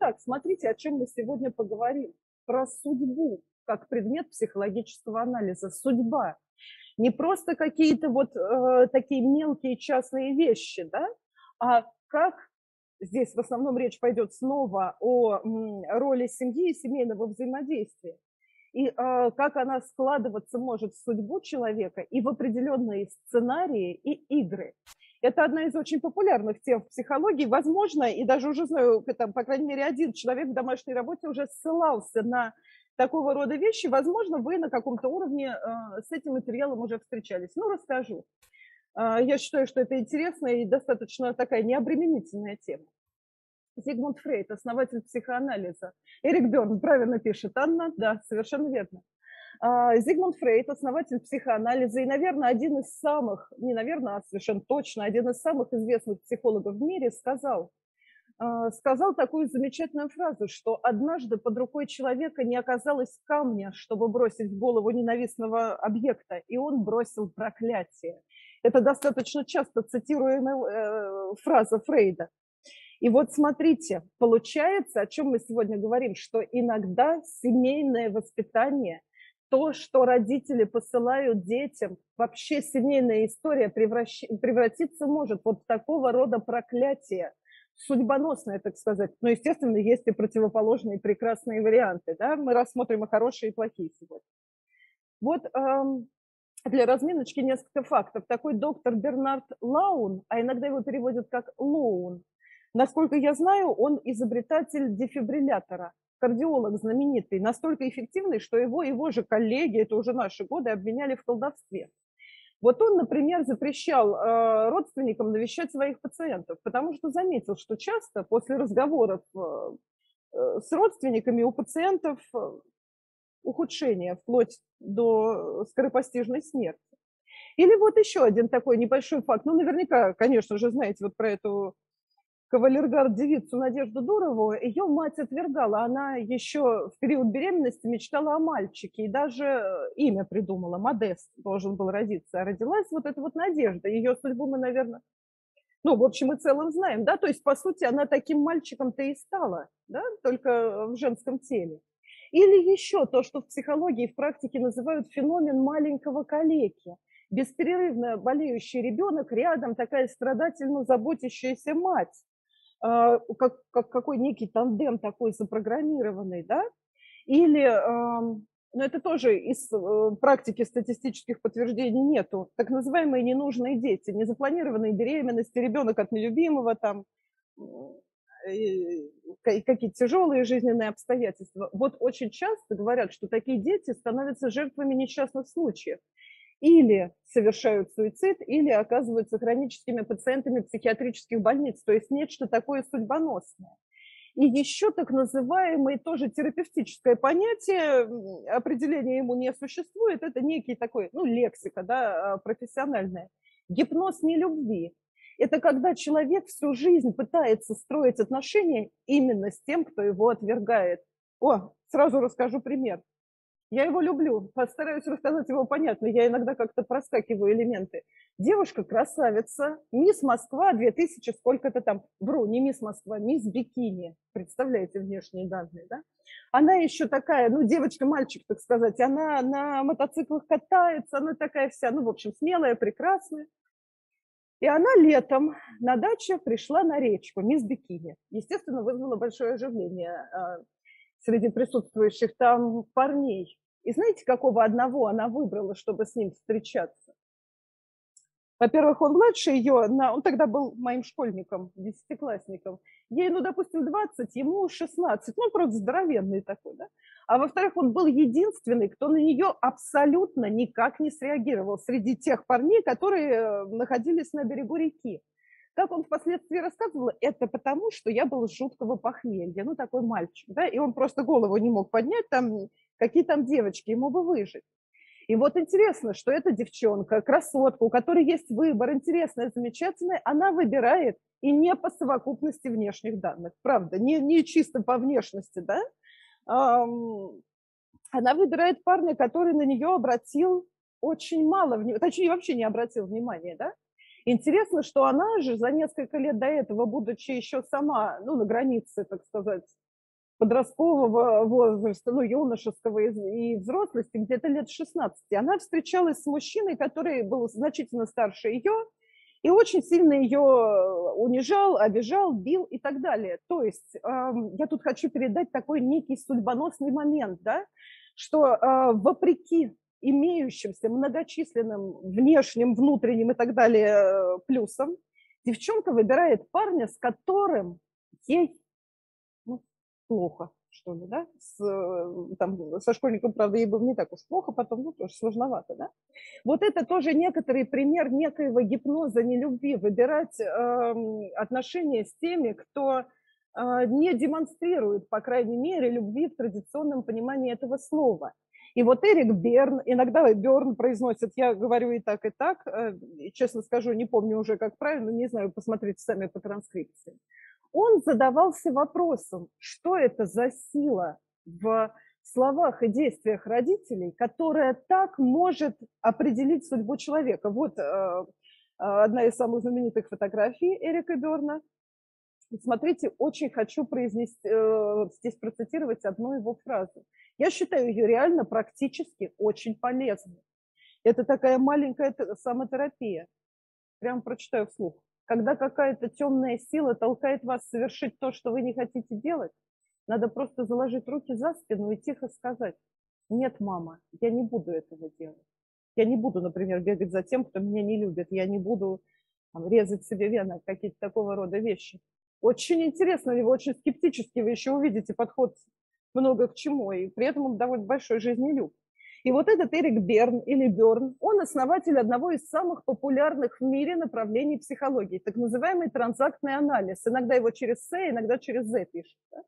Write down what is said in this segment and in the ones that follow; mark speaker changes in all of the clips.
Speaker 1: Итак, смотрите, о чем мы сегодня поговорим. Про судьбу, как предмет психологического анализа. Судьба. Не просто какие-то вот э, такие мелкие частные вещи, да, а как здесь в основном речь пойдет снова о роли семьи и семейного взаимодействия. И э, как она складываться может в судьбу человека и в определенные сценарии и игры. Это одна из очень популярных тем в психологии. Возможно, и даже уже знаю, там, по крайней мере, один человек в домашней работе уже ссылался на такого рода вещи. Возможно, вы на каком-то уровне э, с этим материалом уже встречались. Ну, расскажу. Э, я считаю, что это интересная и достаточно такая необременительная тема. Зигмунд Фрейд, основатель психоанализа. Эрик Берн правильно пишет. Анна, да, совершенно верно. А, Зигмунд Фрейд, основатель психоанализа и, наверное, один из самых, не наверное, а совершенно точно, один из самых известных психологов в мире сказал, а, сказал такую замечательную фразу, что однажды под рукой человека не оказалось камня, чтобы бросить в голову ненавистного объекта, и он бросил проклятие. Это достаточно часто цитируемая э, фраза Фрейда. И вот смотрите, получается, о чем мы сегодня говорим, что иногда семейное воспитание, то, что родители посылают детям, вообще семейная история превращ... превратиться может вот в такого рода проклятие, судьбоносное, так сказать. Но, естественно, есть и противоположные прекрасные варианты. Да? Мы рассмотрим и хорошие, и плохие сегодня. Вот эм, для разминочки несколько фактов. Такой доктор Бернард Лаун, а иногда его переводят как Лоун, Насколько я знаю, он изобретатель дефибриллятора, кардиолог знаменитый, настолько эффективный, что его, его же коллеги, это уже наши годы, обвиняли в колдовстве. Вот он, например, запрещал э, родственникам навещать своих пациентов, потому что заметил, что часто после разговоров э, э с родственниками у пациентов э, ухудшение, вплоть до скоропостижной смерти. Или вот еще один такой небольшой факт. Ну, наверняка, конечно же, знаете вот про эту кавалергард девицу Надежду Дурову, ее мать отвергала. Она еще в период беременности мечтала о мальчике и даже э, имя придумала. Модест должен был родиться. А родилась вот эта вот Надежда. Ее судьбу мы, наверное, ну, в общем и целом знаем, да, то есть, по сути, она таким мальчиком-то и стала, да, только в женском теле. Или еще то, что в психологии и в практике называют феномен маленького калеки. Бесперерывно болеющий ребенок, рядом такая страдательно заботящаяся мать. А, как, как какой некий тандем такой запрограммированный, да, или, но это тоже из э, практики статистических подтверждений нету, так называемые ненужные дети, незапланированные беременности, ребенок от нелюбимого, там, какие-то тяжелые жизненные обстоятельства. Вот очень часто говорят, что такие дети становятся жертвами несчастных случаев или совершают суицид, или оказываются хроническими пациентами психиатрических больниц, то есть нечто такое судьбоносное. И еще так называемое тоже терапевтическое понятие, определение ему не существует, это некий такой, ну, лексика, да, а, профессиональная. Гипноз нелюбви. Это когда человек всю жизнь пытается строить отношения именно с тем, кто его отвергает. О, сразу расскажу пример. Я его люблю, постараюсь рассказать его понятно. Я иногда как-то проскакиваю элементы. Девушка красавица, мисс Москва 2000, сколько-то там, вру, не мисс Москва, мисс Бикини. Представляете внешние данные, да? Она еще такая, ну, девочка-мальчик, так сказать, она на мотоциклах катается, она такая вся, ну, в общем, смелая, прекрасная. И она летом на даче пришла на речку, мисс Бикини. Естественно, вызвала большое оживление а, среди присутствующих там парней. И знаете, какого одного она выбрала, чтобы с ним встречаться? Во-первых, он младше ее, он тогда был моим школьником, десятиклассником. Ей, ну, допустим, 20, ему 16, ну, просто здоровенный такой, да. А во-вторых, он был единственный, кто на нее абсолютно никак не среагировал среди тех парней, которые э, находились на берегу реки. Как он впоследствии рассказывал, это потому, что я был жуткого похмелья, ну, такой мальчик, да, и он просто голову не мог поднять, там, какие там девочки, ему бы выжить. И вот интересно, что эта девчонка, красотка, у которой есть выбор, интересная, замечательная, она выбирает и не по совокупности внешних данных, правда, не, не чисто по внешности, да, она выбирает парня, который на нее обратил очень мало внимания, точнее, вообще не обратил внимания, да, Интересно, что она же за несколько лет до этого, будучи еще сама, ну, на границе, так сказать, подросткового возраста, ну, юношеского и взрослости, где-то лет 16. Она встречалась с мужчиной, который был значительно старше ее, и очень сильно ее унижал, обижал, бил и так далее. То есть э, я тут хочу передать такой некий судьбоносный момент, да, что э, вопреки имеющимся многочисленным внешним, внутренним и так далее э, плюсам, девчонка выбирает парня, с которым ей ну, плохо, что ли, да? С, э, там, со школьником, правда, ей было не так уж плохо, потом, ну, тоже сложновато, да? Вот это тоже некоторый пример некоего гипноза нелюбви, выбирать э, отношения с теми, кто э, не демонстрирует, по крайней мере, любви в традиционном понимании этого слова. И вот Эрик Берн, иногда Берн произносит, я говорю и так, и так, э, честно скажу, не помню уже, как правильно, не знаю, посмотрите сами по транскрипции он задавался вопросом, что это за сила в словах и действиях родителей, которая так может определить судьбу человека. Вот э, э одна из самых знаменитых фотографий Эрика Берна. Смотрите, очень хочу произнести, здесь процитировать одну его фразу. Я считаю ее реально практически очень полезной. Это такая маленькая самотерапия. Прям прочитаю вслух когда какая-то темная сила толкает вас совершить то, что вы не хотите делать, надо просто заложить руки за спину и тихо сказать, нет, мама, я не буду этого делать. Я не буду, например, бегать за тем, кто меня не любит. Я не буду там, резать себе вены, какие-то такого рода вещи. Очень интересно, его очень скептически вы еще увидите подход много к чему, и при этом он довольно большой жизнелюб. И вот этот Эрик Берн или Берн, он основатель одного из самых популярных в мире направлений психологии, так называемый транзактный анализ. Иногда его через С, иногда через З пишет. Да?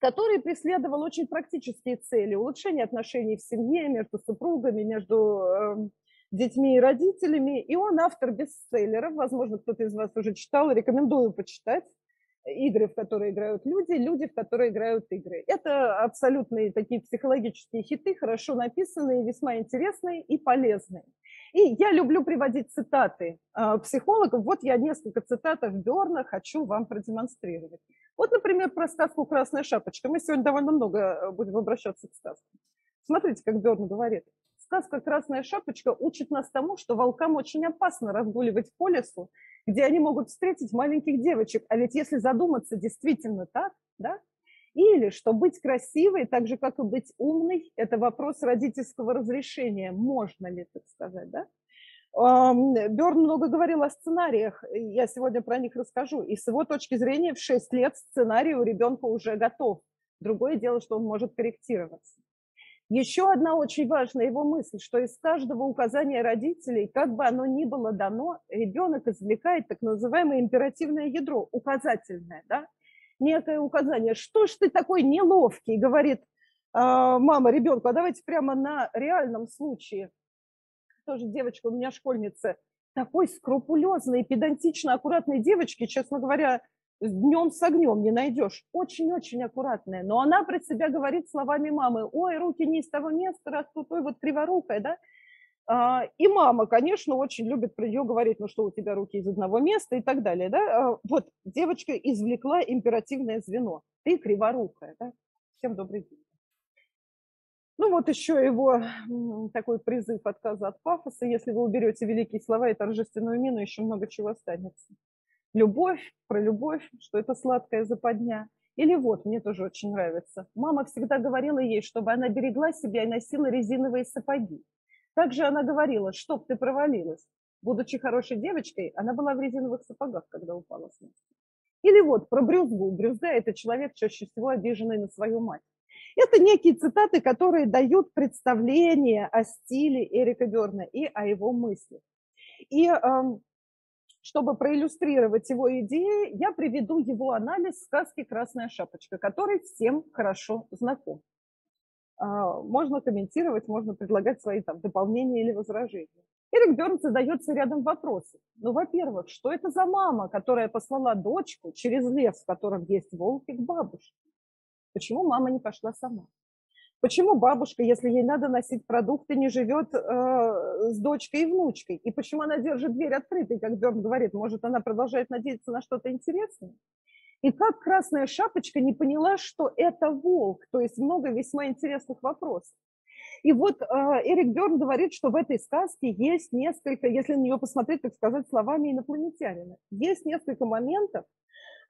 Speaker 1: который преследовал очень практические цели. Улучшение отношений в семье, между супругами, между эм, детьми и родителями. И он автор бестселлеров. Возможно, кто-то из вас уже читал. Рекомендую почитать игры, в которые играют люди, люди, в которые играют игры. Это абсолютные такие психологические хиты, хорошо написанные, весьма интересные и полезные. И я люблю приводить цитаты э, психологов. Вот я несколько цитат Берна хочу вам продемонстрировать. Вот, например, про сказку «Красная шапочка». Мы сегодня довольно много э, будем обращаться к сказкам. Смотрите, как Берн говорит. Сказка «Красная шапочка» учит нас тому, что волкам очень опасно разгуливать по лесу где они могут встретить маленьких девочек. А ведь если задуматься, действительно так, да? Или что быть красивой, так же, как и быть умной, это вопрос родительского разрешения. Можно ли, так сказать, да? Берн много говорил о сценариях, я сегодня про них расскажу. И с его точки зрения в 6 лет сценарий у ребенка уже готов. Другое дело, что он может корректироваться. Еще одна очень важная его мысль, что из каждого указания родителей, как бы оно ни было дано, ребенок извлекает так называемое императивное ядро, указательное, да? некое указание. Что ж ты такой неловкий, говорит э, мама ребенку, а давайте прямо на реальном случае. Тоже девочка у меня школьница, такой скрупулезной, педантично аккуратной девочки, честно говоря, днем с огнем не найдешь. Очень-очень аккуратная. Но она про себя говорит словами мамы. Ой, руки не из того места растут, ой, вот криворукая, да? А, и мама, конечно, очень любит про нее говорить, ну что у тебя руки из одного места и так далее, да? А, вот девочка извлекла императивное звено. Ты криворукая, да? Всем добрый день. Ну вот еще его такой призыв отказа от пафоса. Если вы уберете великие слова и торжественную мину, еще много чего останется любовь, про любовь, что это сладкая западня. Или вот, мне тоже очень нравится. Мама всегда говорила ей, чтобы она берегла себя и носила резиновые сапоги. Также она говорила, чтоб ты провалилась. Будучи хорошей девочкой, она была в резиновых сапогах, когда упала с места. Или вот про брюзгу. Брюзга – это человек, чаще всего обиженный на свою мать. Это некие цитаты, которые дают представление о стиле Эрика Берна и о его мыслях. И эм, чтобы проиллюстрировать его идеи, я приведу его анализ сказки «Красная шапочка», который всем хорошо знаком. А, можно комментировать, можно предлагать свои там, дополнения или возражения. Эрик Берн задается рядом вопросов. Ну, во-первых, что это за мама, которая послала дочку через лес, в котором есть волки, к бабушке? Почему мама не пошла сама? Почему бабушка, если ей надо носить продукты, не живет э, с дочкой и внучкой? И почему она держит дверь открытой, как Берн говорит? Может, она продолжает надеяться на что-то интересное? И как Красная Шапочка не поняла, что это волк? То есть много весьма интересных вопросов. И вот э, Эрик Берн говорит, что в этой сказке есть несколько, если на нее посмотреть, так сказать, словами инопланетянина, есть несколько моментов,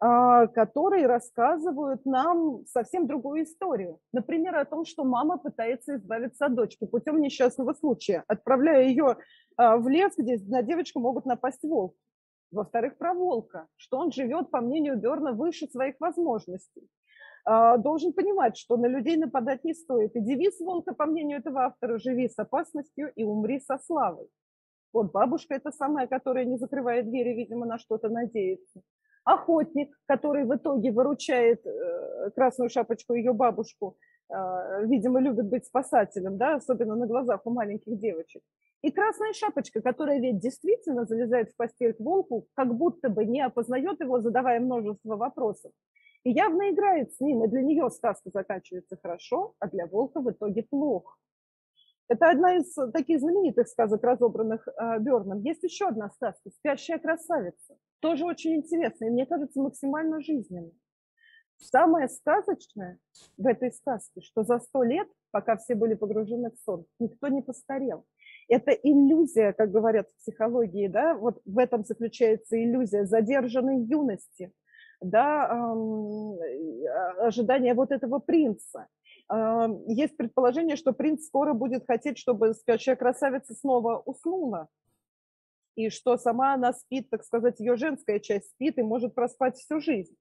Speaker 1: которые рассказывают нам совсем другую историю. Например, о том, что мама пытается избавиться от дочки путем несчастного случая, отправляя ее э, в лес, где на девочку могут напасть волки. Во-вторых, про волка, что он живет, по мнению Берна, выше своих возможностей. А, должен понимать, что на людей нападать не стоит. И девиз волка, по мнению этого автора, «Живи с опасностью и умри со славой». Вот бабушка – это самая, которая не закрывает двери, видимо, на что-то надеется. Охотник, который в итоге выручает э, красную шапочку ее бабушку, э, видимо, любит быть спасателем, да, особенно на глазах у маленьких девочек. И красная шапочка, которая ведь действительно залезает в постель к волку, как будто бы не опознает его, задавая множество вопросов. И явно играет с ним, и для нее сказка заканчивается хорошо, а для волка в итоге плохо. Это одна из таких знаменитых сказок, разобранных э, Берном. Есть еще одна сказка «Спящая красавица». Тоже очень интересная, и мне кажется, максимально жизненная. Самое сказочное в этой сказке, что за сто лет, пока все были погружены в сон, никто не постарел. Это иллюзия, как говорят в психологии, да, вот в этом заключается иллюзия задержанной юности, да, э, ожидание вот этого принца. Есть предположение, что принц скоро будет хотеть, чтобы спящая красавица снова уснула, и что сама она спит, так сказать, ее женская часть спит и может проспать всю жизнь.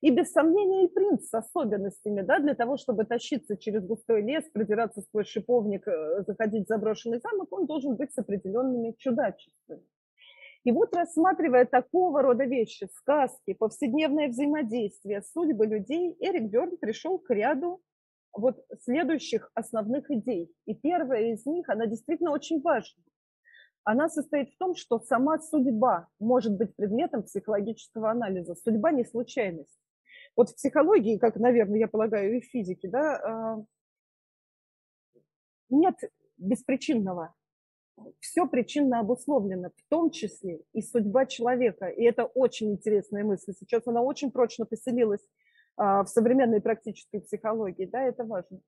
Speaker 1: И без сомнения и принц с особенностями, да, для того, чтобы тащиться через густой лес, продираться сквозь шиповник, э, заходить в заброшенный замок, он должен быть с определенными чудачествами. И вот рассматривая такого рода вещи, сказки, повседневное взаимодействие, судьбы людей, Эрик Бёрн пришел к ряду вот следующих основных идей. И первая из них, она действительно очень важна. Она состоит в том, что сама судьба может быть предметом психологического анализа. Судьба не случайность. Вот в психологии, как, наверное, я полагаю, и в физике, да, а, нет беспричинного все причинно обусловлено, в том числе и судьба человека. И это очень интересная мысль. Сейчас она очень прочно поселилась а, в современной практической психологии. Да, это важно.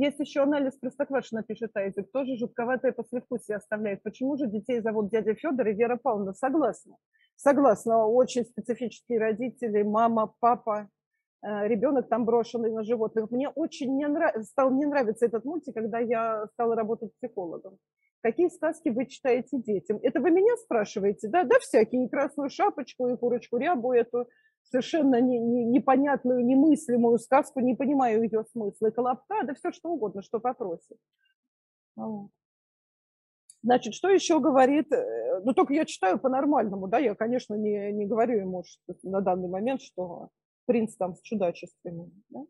Speaker 1: Есть еще анализ Простоквашина, пишет Айзек, тоже жутковатое послевкусие оставляет. Почему же детей зовут дядя Федор и Вера Павловна? Согласна. Согласна, очень специфические родители, мама, папа, э, ребенок там брошенный на животных. Мне очень не нрав... стал не нравиться этот мультик, когда я стала работать психологом. Какие сказки вы читаете детям? Это вы меня спрашиваете, да? Да, всякие, и красную шапочку, и курочку рябу, эту совершенно не, не, непонятную, немыслимую сказку, не понимаю ее смысла, и колобка, да все что угодно, что попросит. Значит, что еще говорит, э, ну только я читаю по-нормальному, да, я, конечно, не, не говорю ему что, на данный момент, что принц там с чудачествами. Да?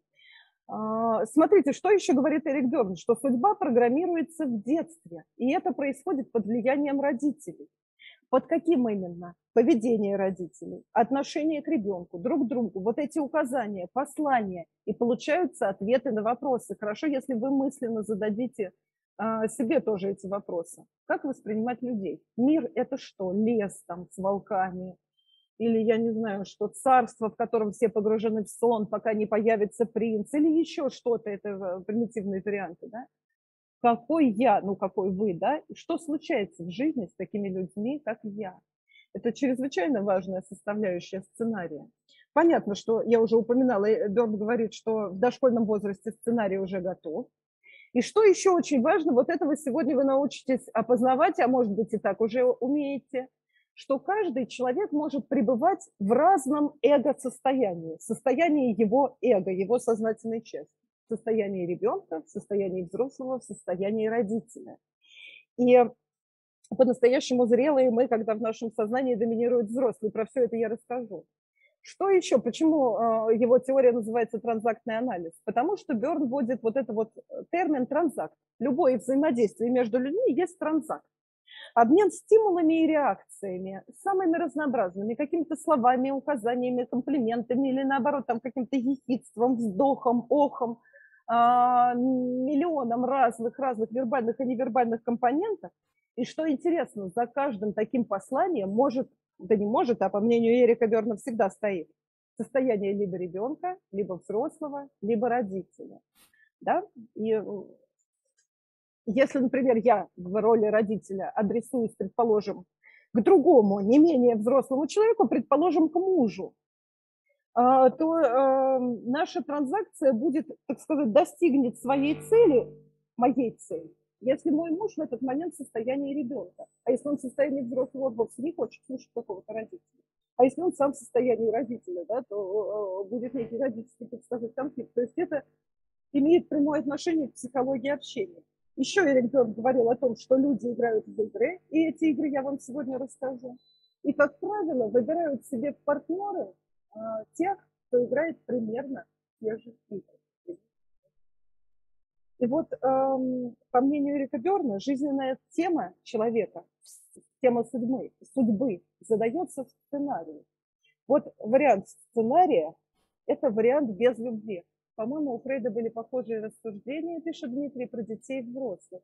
Speaker 1: А, смотрите, что еще говорит Эрик Берн, что судьба программируется в детстве, и это происходит под влиянием родителей. Под каким именно? Поведение родителей, отношение к ребенку, друг к другу, вот эти указания, послания, и получаются ответы на вопросы. Хорошо, если вы мысленно зададите а, себе тоже эти вопросы. Как воспринимать людей? Мир – это что? Лес там с волками, или, я не знаю, что царство, в котором все погружены в сон, пока не появится принц, или еще что-то, это э, примитивные варианты, да? Какой я, ну какой вы, да? И что случается в жизни с такими людьми, как я? Это чрезвычайно важная составляющая сценария. Понятно, что я уже упоминала, Берн говорит, что в дошкольном возрасте сценарий уже готов. И что еще очень важно, вот этого сегодня вы научитесь опознавать, а может быть и так уже умеете – что каждый человек может пребывать в разном эго-состоянии, состоянии его эго, его сознательной части, в состоянии ребенка, в состоянии взрослого, в состоянии родителя. И по-настоящему зрелые мы, когда в нашем сознании доминируют взрослые. Про все это я расскажу. Что еще? Почему э, его теория называется транзактный анализ? Потому что Берн вводит вот этот вот термин транзакт. Любое взаимодействие между людьми есть транзакт обмен стимулами и реакциями, самыми разнообразными, какими-то словами, указаниями, комплиментами или наоборот там каким-то ехидством, вздохом, охом, миллионом разных, разных вербальных и невербальных компонентов. И что интересно, за каждым таким посланием может, да не может, а по мнению Эрика Берна всегда стоит, состояние либо ребенка, либо взрослого, либо родителя. Да? И если, например, я в роли родителя адресуюсь, предположим, к другому, не менее взрослому человеку, предположим, к мужу, а, то эм, наша транзакция будет, так сказать, достигнет своей цели, моей цели, если мой муж в этот момент в состоянии ребенка. А если он в состоянии взрослого, вовсе не хочет слушать какого-то родителя. А если он сам в состоянии родителя, да, то э, будет некий родительский, так сказать, конфликт. То есть это имеет прямое отношение к психологии общения. Еще Эрик Бёрн говорил о том, что люди играют в игры, и эти игры я вам сегодня расскажу. И, как правило, выбирают себе партнеры а, тех, кто играет примерно те же игры. И вот, эм, по мнению Эрика Берна, жизненная тема человека, тема судьбы, судьбы задается в сценарии. Вот вариант сценария – это вариант без любви. По-моему, у Фрейда были похожие рассуждения, пишет Дмитрий, про детей и взрослых.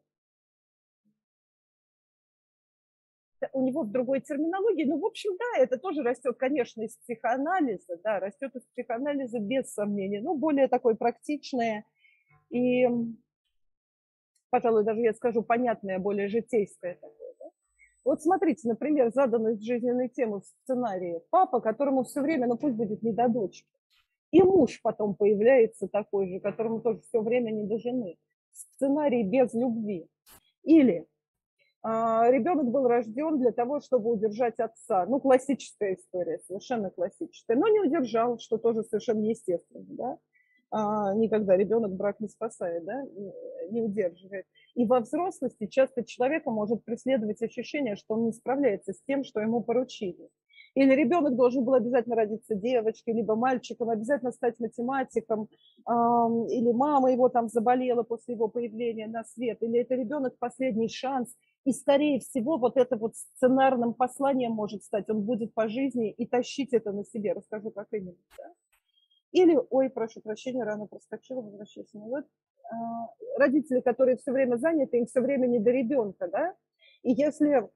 Speaker 1: У него в другой терминологии, ну, в общем, да, это тоже растет, конечно, из психоанализа, да, растет из психоанализа без сомнения, но более такое практичное и, пожалуй, даже я скажу, понятное, более житейское такое. Да? Вот смотрите, например, заданность жизненной темы в сценарии. Папа, которому все время, ну пусть будет не до дочки. И муж потом появляется такой же, которому тоже все время не до жены. Сценарий без любви. Или ребенок был рожден для того, чтобы удержать отца. Ну, классическая история, совершенно классическая. Но не удержал, что тоже совершенно естественно, да. А, никогда ребенок брак не спасает, да, не удерживает. И во взрослости часто человека может преследовать ощущение, что он не справляется с тем, что ему поручили. Или ребенок должен был обязательно родиться девочкой, либо мальчиком, обязательно стать математиком, или мама его там заболела после его появления на свет, или это ребенок последний шанс, и, скорее всего, вот это вот сценарным посланием может стать. Он будет по жизни и тащить это на себе. Расскажу, как именно. Да? Или, ой, прошу прощения, рано проскочила, возвращаюсь назад. А, родители, которые все время заняты, им все время не до ребенка, да? И если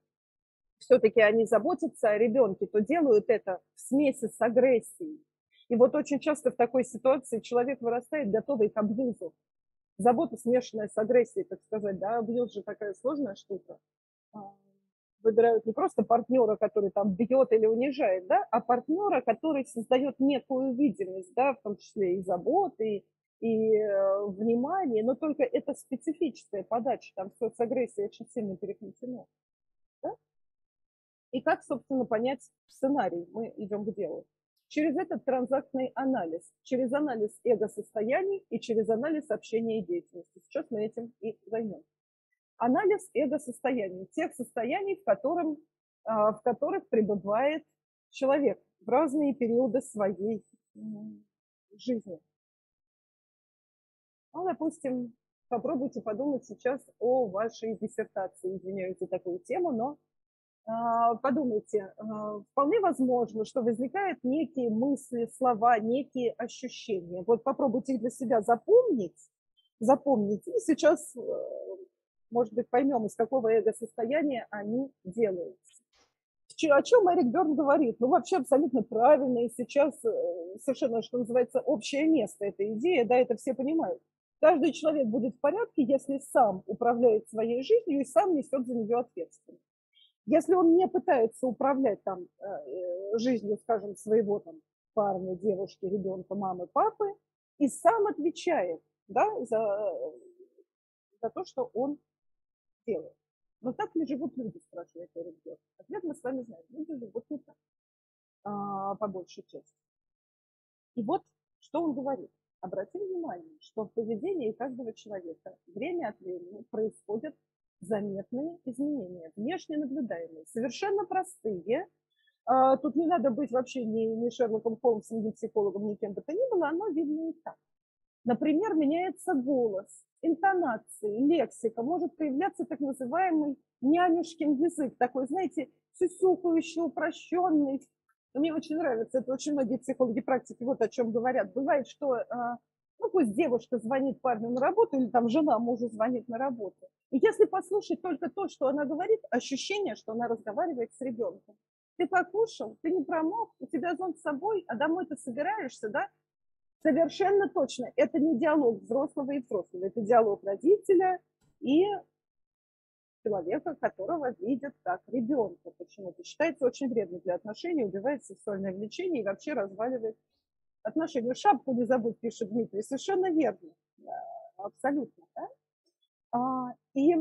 Speaker 1: все-таки они заботятся о ребенке, то делают это в смеси с агрессией. И вот очень часто в такой ситуации человек вырастает готовый к абьюзу забота, смешанная с агрессией, так сказать, да, абьюз же такая сложная штука. А, выбирают не просто партнера, который там бьет или унижает, да, а партнера, который создает некую видимость, да, в том числе и заботы, и, и э, внимание, но только это специфическая подача, там все с агрессией очень сильно переплетено. Да? И как, собственно, понять сценарий? Мы идем к делу через этот транзактный анализ, через анализ эго-состояний и через анализ общения и деятельности. Сейчас мы этим и займемся. Анализ эго-состояний, тех состояний, в, котором, а, в которых пребывает человек в разные периоды своей жизни. Ну, допустим, попробуйте подумать сейчас о вашей диссертации. Извиняюсь за такую тему, но подумайте, а, вполне возможно, что возникают некие мысли, слова, некие ощущения. Вот попробуйте их для себя запомнить, запомнить, и сейчас, э, может быть, поймем, из какого эго-состояния они делаются. О чем Эрик Берн говорит? Ну, вообще абсолютно правильно, и сейчас э, совершенно, что называется, общее место этой идеи, да, это все понимают. Каждый человек будет в порядке, если сам управляет своей жизнью и сам несет за нее ответственность. Если он не пытается управлять там э, жизнью, скажем, своего там парня, девушки, ребенка, мамы, папы, и сам отвечает да, за, за то, что он делает. Но так ли живут люди, спрашивает Эрик Бёрд. Ответ мы с вами знаем. Люди живут не так, а, по большей части. И вот, что он говорит. Обратим внимание, что в поведении каждого человека время от времени происходят заметные изменения, внешне наблюдаемые, совершенно простые. А, тут не надо быть вообще ни, ни Шерлоком Холмсом, ни психологом, ни кем бы то ни было, оно видно и так. Например, меняется голос, интонации, лексика, может появляться так называемый нянюшкин язык, такой, знаете, сюсюкающий, упрощенный. Мне очень нравится, это очень многие психологи практики вот о чем говорят. Бывает, что а, ну пусть девушка звонит парню на работу, или там жена мужу звонит на работу. И если послушать только то, что она говорит, ощущение, что она разговаривает с ребенком. Ты покушал, ты не промок, у тебя зонт с собой, а домой ты собираешься, да? Совершенно точно. Это не диалог взрослого и взрослого, это диалог родителя и человека, которого видят как ребенка. Почему-то считается очень вредно для отношений, убивает сексуальное влечение и вообще разваливает отношения. Шапку не забудь, пишет Дмитрий. Совершенно верно. Абсолютно. Да? А, и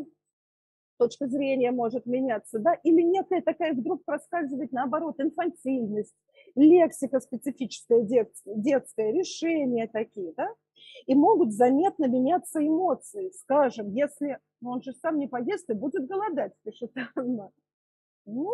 Speaker 1: точка зрения может меняться, да, или некая такая вдруг проскальзывает, наоборот, инфантильность, лексика специфическая детская, решения такие, да, и могут заметно меняться эмоции. Скажем, если ну, он же сам не поест и будет голодать, пишет Анна. Ну,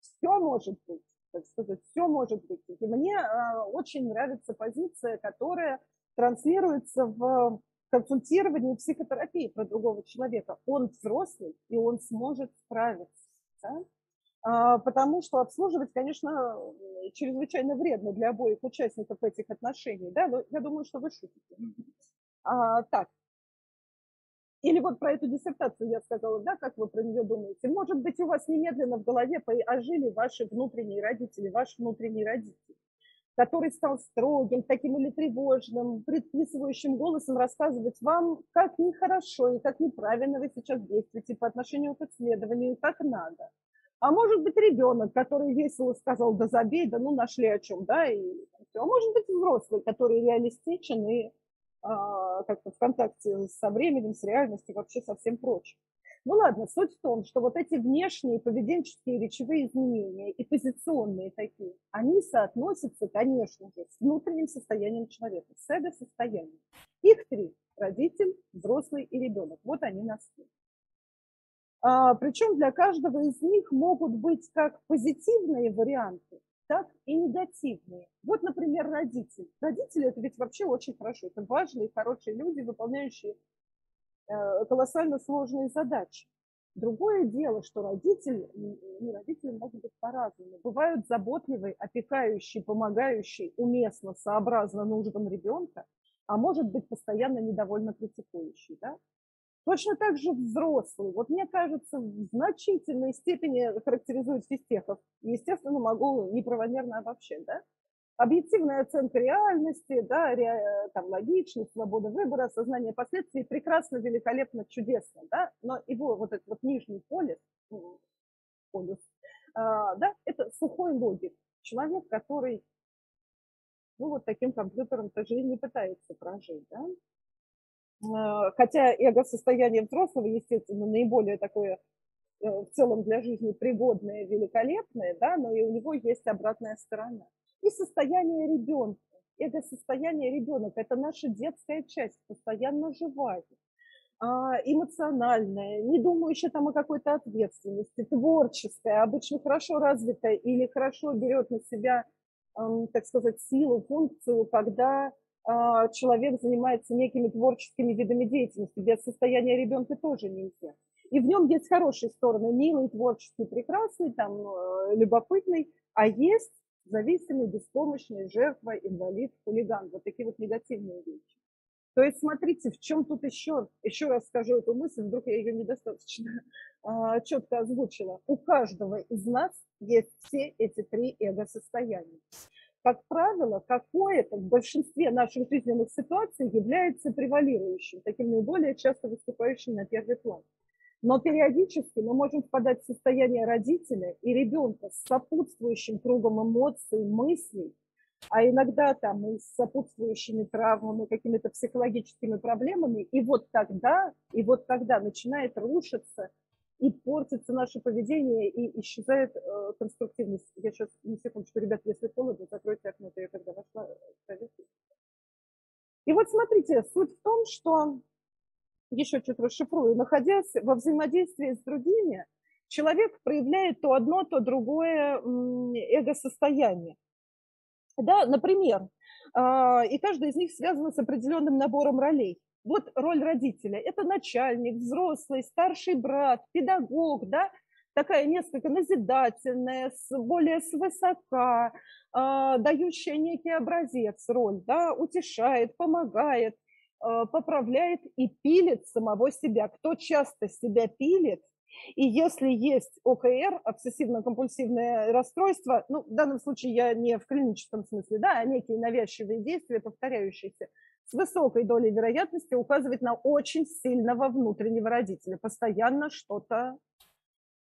Speaker 1: все может быть, так сказать, все может быть. И мне э, очень нравится позиция, которая транслируется в консультировании психотерапии про другого человека. Он взрослый, и он сможет справиться. Да? А, потому что обслуживать, конечно, чрезвычайно вредно для обоих участников этих отношений. Да? Но я думаю, что вы шутите. А, так. Или вот про эту диссертацию я сказала, да, как вы про нее думаете? Может быть, у вас немедленно в голове ожили ваши внутренние родители, ваш внутренний родитель который стал строгим, таким или тревожным, предписывающим голосом рассказывать вам, как нехорошо и как неправильно вы сейчас действуете по отношению к исследованию, как надо. А может быть ребенок, который весело сказал, да забей, да ну нашли о чем, да, и все. А может быть взрослый, который реалистичен и а, как-то в контакте со временем, с реальностью, вообще со всем прочим. Ну ладно, суть в том, что вот эти внешние поведенческие речевые изменения и позиционные такие, они соотносятся, конечно же, с внутренним состоянием человека, с эго-состоянием. Их три – родитель, взрослый и ребенок. Вот они на свет. А, причем для каждого из них могут быть как позитивные варианты, так и негативные. Вот, например, родители. Родители – это ведь вообще очень хорошо. Это важные, хорошие люди, выполняющие колоссально сложные задачи. Другое дело, что родители, ну, родители могут быть по-разному. Бывают заботливые, опекающие, помогающие, уместно, сообразно нуждам ребенка, а может быть постоянно недовольно критикующий. Да? Точно так же взрослый. Вот мне кажется, в значительной степени характеризует физтехов. Естественно, могу неправомерно обобщать. Да? Объективная оценка реальности, да, ре, там, логичность, свобода выбора, осознание последствий прекрасно, великолепно, чудесно, да, но его вот этот вот нижний полюс, полюс а, да, это сухой логик. Человек, который, ну, вот таким компьютером-то жизнь не пытается прожить, да. А, хотя эго-состояние взрослого, естественно, наиболее такое э, в целом для жизни пригодное, великолепное, да, но и у него есть обратная сторона – и состояние ребенка. Это состояние ребенка, это наша детская часть, постоянно живая, а, эмоциональная, не думающая там о какой-то ответственности, творческая, обычно хорошо развитая или хорошо берет на себя, так сказать, силу, функцию, когда а, человек занимается некими творческими видами деятельности. Без состояния ребенка тоже нельзя. И в нем есть хорошие стороны, милый, творческий, прекрасный, там, э, любопытный, а есть зависимый, беспомощный, жертва, инвалид, хулиган. Вот такие вот негативные вещи. То есть смотрите, в чем тут еще, еще раз скажу эту мысль, вдруг я ее недостаточно а, четко озвучила. У каждого из нас есть все эти три эго-состояния. Как правило, какое-то в большинстве наших жизненных ситуаций является превалирующим, таким наиболее часто выступающим на первый план. Но периодически мы можем впадать в состояние родителя и ребенка с сопутствующим кругом эмоций, мыслей, а иногда там и с сопутствующими травмами, какими-то психологическими проблемами. И вот тогда, и вот тогда начинает рушиться и портится наше поведение, и исчезает э, конструктивность. Я сейчас, на секундочку, ребят, если холодно, закройте окно, то я когда вошла, советую. И вот смотрите, суть в том, что еще чуть расшифрую, находясь во взаимодействии с другими, человек проявляет то одно, то другое эго-состояние. Да, например, а, и каждый из них связан с определенным набором ролей. Вот роль родителя – это начальник, взрослый, старший брат, педагог, да, такая несколько назидательная, более свысока, а, дающая некий образец роль, да, утешает, помогает – поправляет и пилит самого себя. Кто часто себя пилит И если есть ОКР, обсессивно-компульсивное расстройство, ну, в данном случае я не в клиническом смысле, да, а некие навязчивые действия, повторяющиеся, с высокой долей вероятности указывать на очень сильного внутреннего родителя, постоянно что-то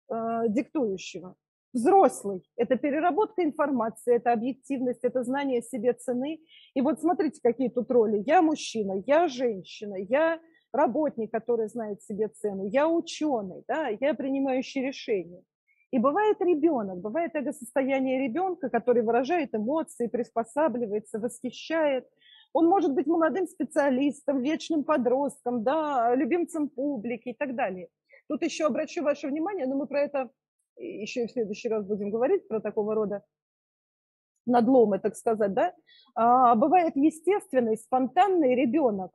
Speaker 1: э, диктующего. Взрослый – это переработка информации, это объективность, это знание себе цены. И вот смотрите, какие тут роли. Я мужчина, я женщина, я работник, который знает себе цену, я ученый, да, я принимающий решения. И бывает ребенок, бывает эго-состояние ребенка, который выражает эмоции, приспосабливается, восхищает. Он может быть молодым специалистом, вечным подростком, да, любимцем публики и так далее. Тут еще обращу ваше внимание, но мы про это еще и в следующий раз будем говорить, про такого рода надломы, так сказать, да. А, бывает естественный, спонтанный ребенок,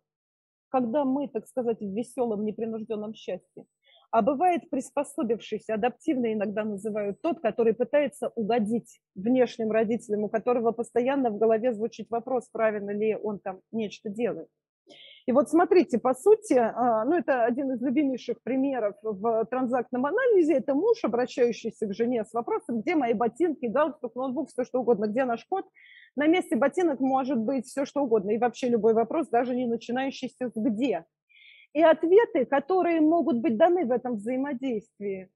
Speaker 1: когда мы, так сказать, в веселом, непринужденном счастье. А бывает приспособившийся, адаптивно иногда называют тот, который пытается угодить внешним родителям, у которого постоянно в голове звучит вопрос, правильно ли он там нечто делает. И вот смотрите, по сути, а, ну это один из любимейших примеров в транзактном анализе, это муж, обращающийся к жене с вопросом, где мои ботинки, галстук, ноутбук, все что угодно, где наш кот. На месте ботинок может быть все что угодно, и вообще любой вопрос, даже не начинающийся с «где». И ответы, которые могут быть даны в этом взаимодействии.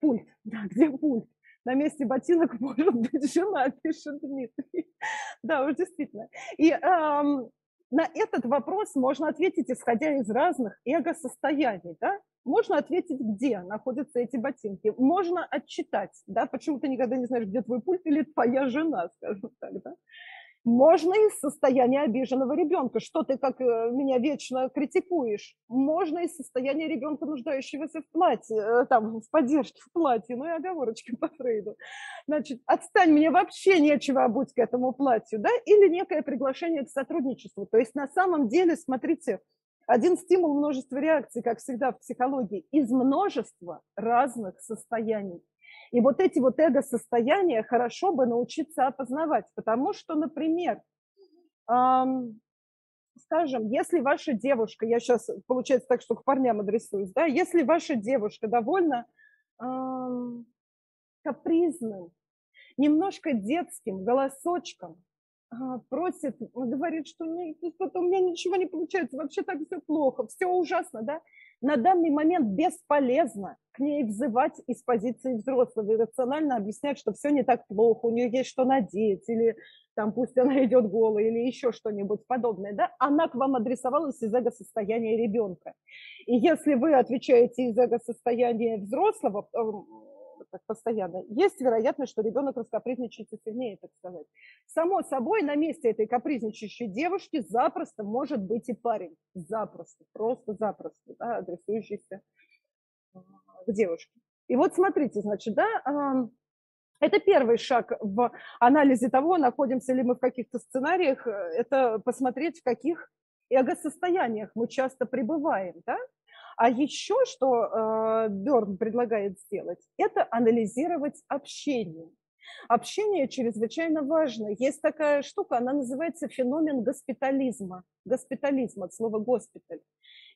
Speaker 1: Пульт, да, где пульт? на месте ботинок может быть жена, пишет Дмитрий. Да, уж действительно. И эм, на этот вопрос можно ответить, исходя из разных эго-состояний. Да? Можно ответить, где находятся эти ботинки. Можно отчитать, да, почему ты никогда не знаешь, где твой пульт или твоя жена, скажем так. Да? Можно из состояния обиженного ребенка, что ты как э, меня вечно критикуешь. Можно из состояния ребенка, нуждающегося в платье, э, там, в поддержке в платье, ну и оговорочки по Фрейду. Значит, отстань, мне вообще нечего обуть к этому платью, да, или некое приглашение к сотрудничеству. То есть на самом деле, смотрите, один стимул, множество реакций, как всегда в психологии, из множества разных состояний. И вот эти вот эго-состояния хорошо бы научиться опознавать, потому что, например, эм, скажем, если ваша девушка, я сейчас, получается так, что к парням адресуюсь, да, если ваша девушка довольно эм, капризным, немножко детским голосочком э, просит, говорит, что что-то у меня ничего не получается, вообще так все плохо, все ужасно, да, на данный момент бесполезно к ней взывать из позиции взрослого и рационально объяснять, что все не так плохо, у нее есть что надеть, или там пусть она идет голой, или еще что-нибудь подобное. Да? Она к вам адресовалась из эго-состояния ребенка. И если вы отвечаете из эго-состояния взрослого, так постоянно, есть вероятность, что ребенок раскапризничается сильнее, так сказать. Само собой, на месте этой капризничающей девушки запросто может быть и парень. Запросто, просто запросто, да, адресующийся а, к девушке. И вот смотрите, значит, да, это первый шаг в анализе того, находимся ли мы в каких-то сценариях, это посмотреть, в каких эго-состояниях мы часто пребываем, да, а еще что э, Берн предлагает сделать, это анализировать общение. Общение чрезвычайно важно. Есть такая штука, она называется феномен госпитализма. Госпитализм от слова госпиталь.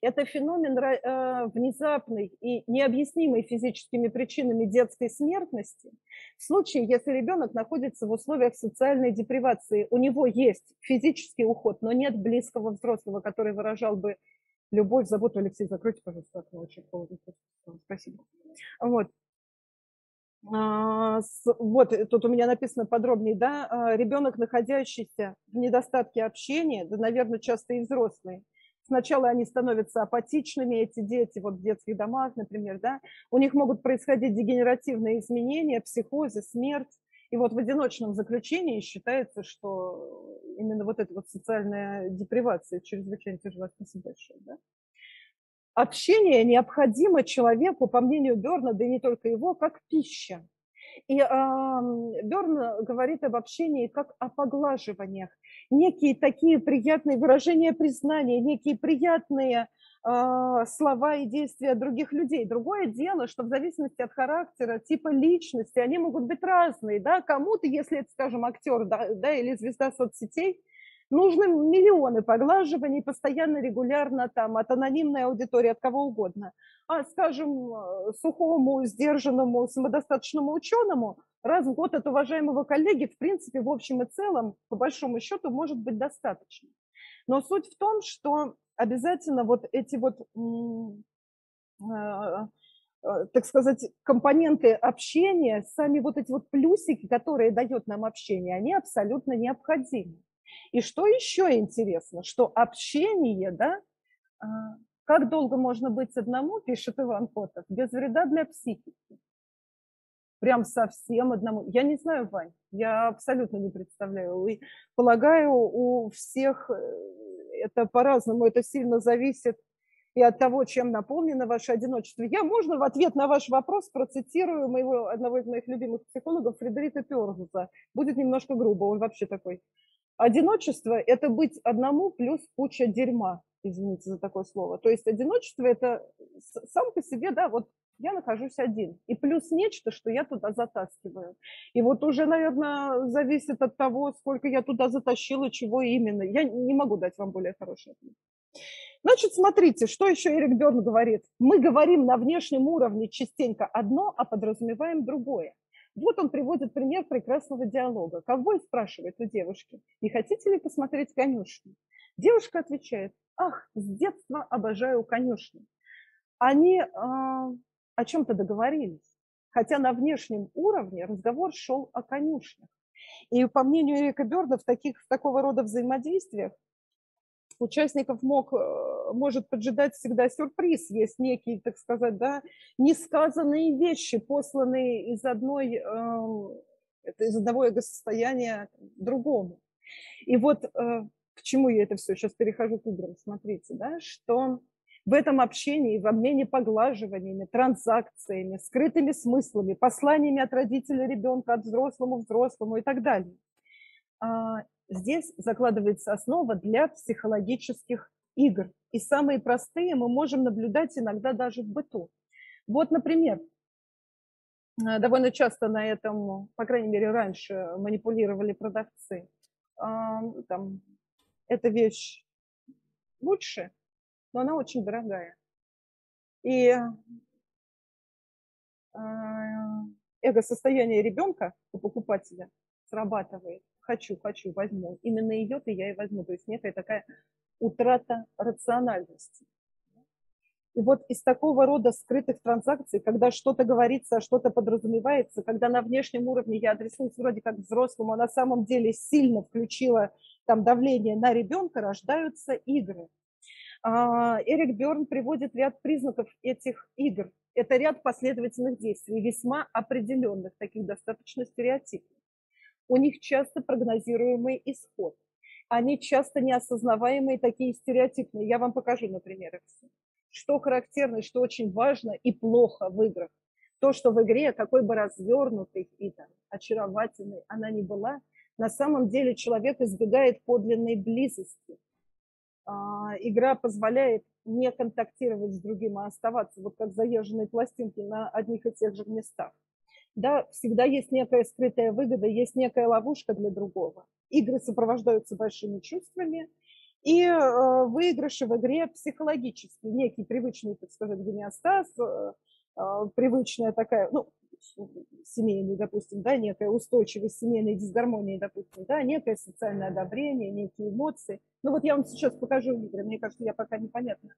Speaker 1: Это феномен э, внезапной и необъяснимой физическими причинами детской смертности. В случае, если ребенок находится в условиях социальной депривации, у него есть физический уход, но нет близкого взрослого, который выражал бы любовь, заботу. Алексей, закройте, пожалуйста, окно, очень холодно. Спасибо. Вот. А, вот э, тут у меня написано подробнее, да, а, ребенок, находящийся в недостатке общения, да, наверное, часто и взрослые, сначала они становятся апатичными, эти дети, вот в детских домах, например, да, у них могут происходить дегенеративные изменения, психозы, смерть, и вот в одиночном заключении считается, что именно вот эта вот социальная депривация чрезвычайно тяжела. Спасибо большое. Да? Общение необходимо человеку, по мнению Берна, да и не только его, как пища. И э, Берн говорит об общении как о поглаживаниях. Некие такие приятные выражения признания, некие приятные слова и действия других людей. Другое дело, что в зависимости от характера, типа личности, они могут быть разные. Да? Кому-то, если это, скажем, актер да, да, или звезда соцсетей, Нужны миллионы поглаживаний, постоянно, регулярно, там, от анонимной аудитории, от кого угодно. А, скажем, э, сухому, сдержанному, самодостаточному ученому раз в год от уважаемого коллеги, в принципе, в общем и целом, по большому счету, может быть достаточно. Но суть в том, что обязательно вот эти вот, э, э, так сказать, компоненты общения, сами вот эти вот плюсики, которые дает нам общение, они абсолютно необходимы. И что еще интересно, что общение, да, а, как долго можно быть одному, пишет Иван Котов, без вреда для психики. Прям совсем одному. Я не знаю, Вань, я абсолютно не представляю. И полагаю, у всех э, это по-разному, это сильно зависит и от того, чем наполнено ваше одиночество. Я, можно, в ответ на ваш вопрос процитирую моего, одного из моих любимых психологов Фредерика Пёрзуса. Будет немножко грубо, он вообще такой Одиночество – это быть одному плюс куча дерьма, извините за такое слово. То есть одиночество – это сам по себе, да, вот я нахожусь один. И плюс нечто, что я туда затаскиваю. И вот уже, наверное, зависит от того, сколько я туда затащила, чего именно. Я не могу дать вам более хороший ответ. Значит, смотрите, что еще Эрик Берн говорит. Мы говорим на внешнем уровне частенько одно, а подразумеваем другое. Вот он приводит пример прекрасного диалога. Ковбой спрашивает у девушки, не хотите ли посмотреть конюшню? Девушка отвечает, ах, с детства обожаю конюшню. Они э, о чем-то договорились, хотя на внешнем уровне разговор шел о конюшнях. И по мнению Эрика Берда, в, таких, в такого рода взаимодействиях участников мог, э, может поджидать всегда сюрприз. Есть некие, так сказать, да, несказанные вещи, посланные из, одной, это из одного эго-состояния другому. И вот э, к чему я это все, сейчас перехожу к играм, смотрите, да, что в этом общении, в обмене поглаживаниями, транзакциями, скрытыми смыслами, посланиями от родителя ребенка, от взрослому взрослому и так далее, а, здесь закладывается основа для психологических игр. И самые простые мы можем наблюдать иногда даже в быту. Вот, например, э, довольно часто на этом, по крайней мере, раньше манипулировали продавцы. Там, эта вещь лучше, но она очень дорогая. И э, эго-состояние ребенка у покупателя срабатывает хочу, хочу, возьму. Именно ее-то я и возьму. То есть некая такая утрата рациональности. И вот из такого рода скрытых транзакций, когда что-то говорится, что-то подразумевается, когда на внешнем уровне я адресуюсь вроде как взрослому, а на самом деле сильно включила там давление на ребенка, рождаются игры. А, Эрик Берн приводит ряд признаков этих игр. Это ряд последовательных действий, весьма определенных, таких достаточно стереотипных у них часто прогнозируемый исход. Они часто неосознаваемые, такие стереотипные. Я вам покажу на примерах. Что характерно, что очень важно и плохо в играх. То, что в игре, какой бы развернутой и там, очаровательной она ни была, на самом деле человек избегает подлинной близости. А, игра позволяет не контактировать с другим, а оставаться вот как заезженные пластинки на одних и тех же местах да, всегда есть некая скрытая выгода, есть некая ловушка для другого. Игры сопровождаются большими чувствами, и э, выигрыши в игре психологический, некий привычный, так сказать, гомеостаз, э, э, привычная такая, ну, семейный, допустим, да, некая устойчивость семейной дисгармонии, допустим, да, некое социальное одобрение, некие эмоции. Ну вот я вам сейчас покажу игры, мне кажется, я пока непонятно.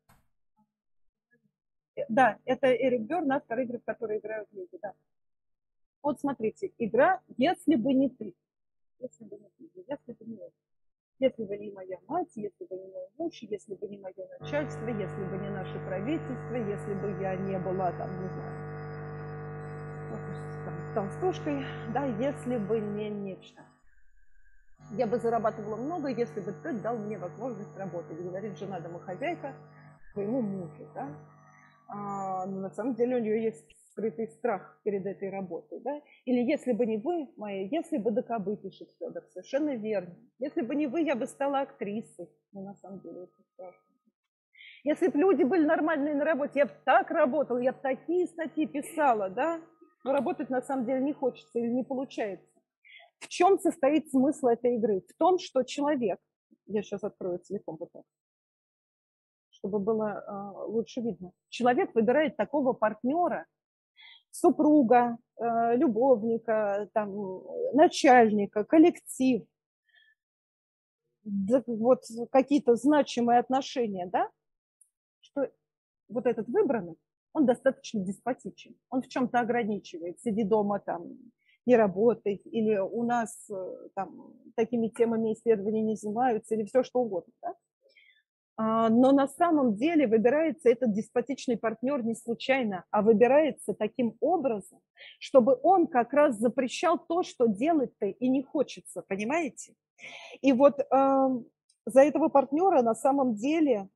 Speaker 1: Э, да, это Эрик Берн, автор игр, в которые играют люди, да. Вот смотрите, игра «Если бы не ты». Если бы не ты, если бы не это. Если бы не моя мать, если бы не мой муж, если бы не мое начальство, если бы не наше правительство, если бы я не была там, не знаю, там, толстушкой, да, если бы не нечто. Я бы зарабатывала много, если бы ты дал мне возможность работать, говорит жена домохозяйка своему мужу, да. А, но на самом деле у нее есть скрытый страх перед этой работой. Да? Или если бы не вы, моя, если бы докобы, пишет Федор, совершенно верно. Если бы не вы, я бы стала актрисой. Но на самом деле это страшно. Если бы люди были нормальные на работе, я бы так работала, я бы такие статьи писала, да? Но работать на самом деле не хочется или не получается. В чем состоит смысл этой игры? В том, что человек Я сейчас открою целиком вот так, чтобы было э, лучше видно. Человек выбирает такого партнера, супруга, э, любовника, там, начальника, коллектив, вот какие-то значимые отношения, да, что вот этот выбранный, он достаточно деспотичен. Он в чем-то ограничивает. Сиди дома там, не работай, или у нас э, там такими темами исследований не занимаются, или все что угодно. Да? А, но на самом деле выбирается этот деспотичный партнер не случайно, а выбирается таким образом, чтобы он как раз запрещал то, что делать-то и не хочется, понимаете? И вот э, за этого партнера на самом деле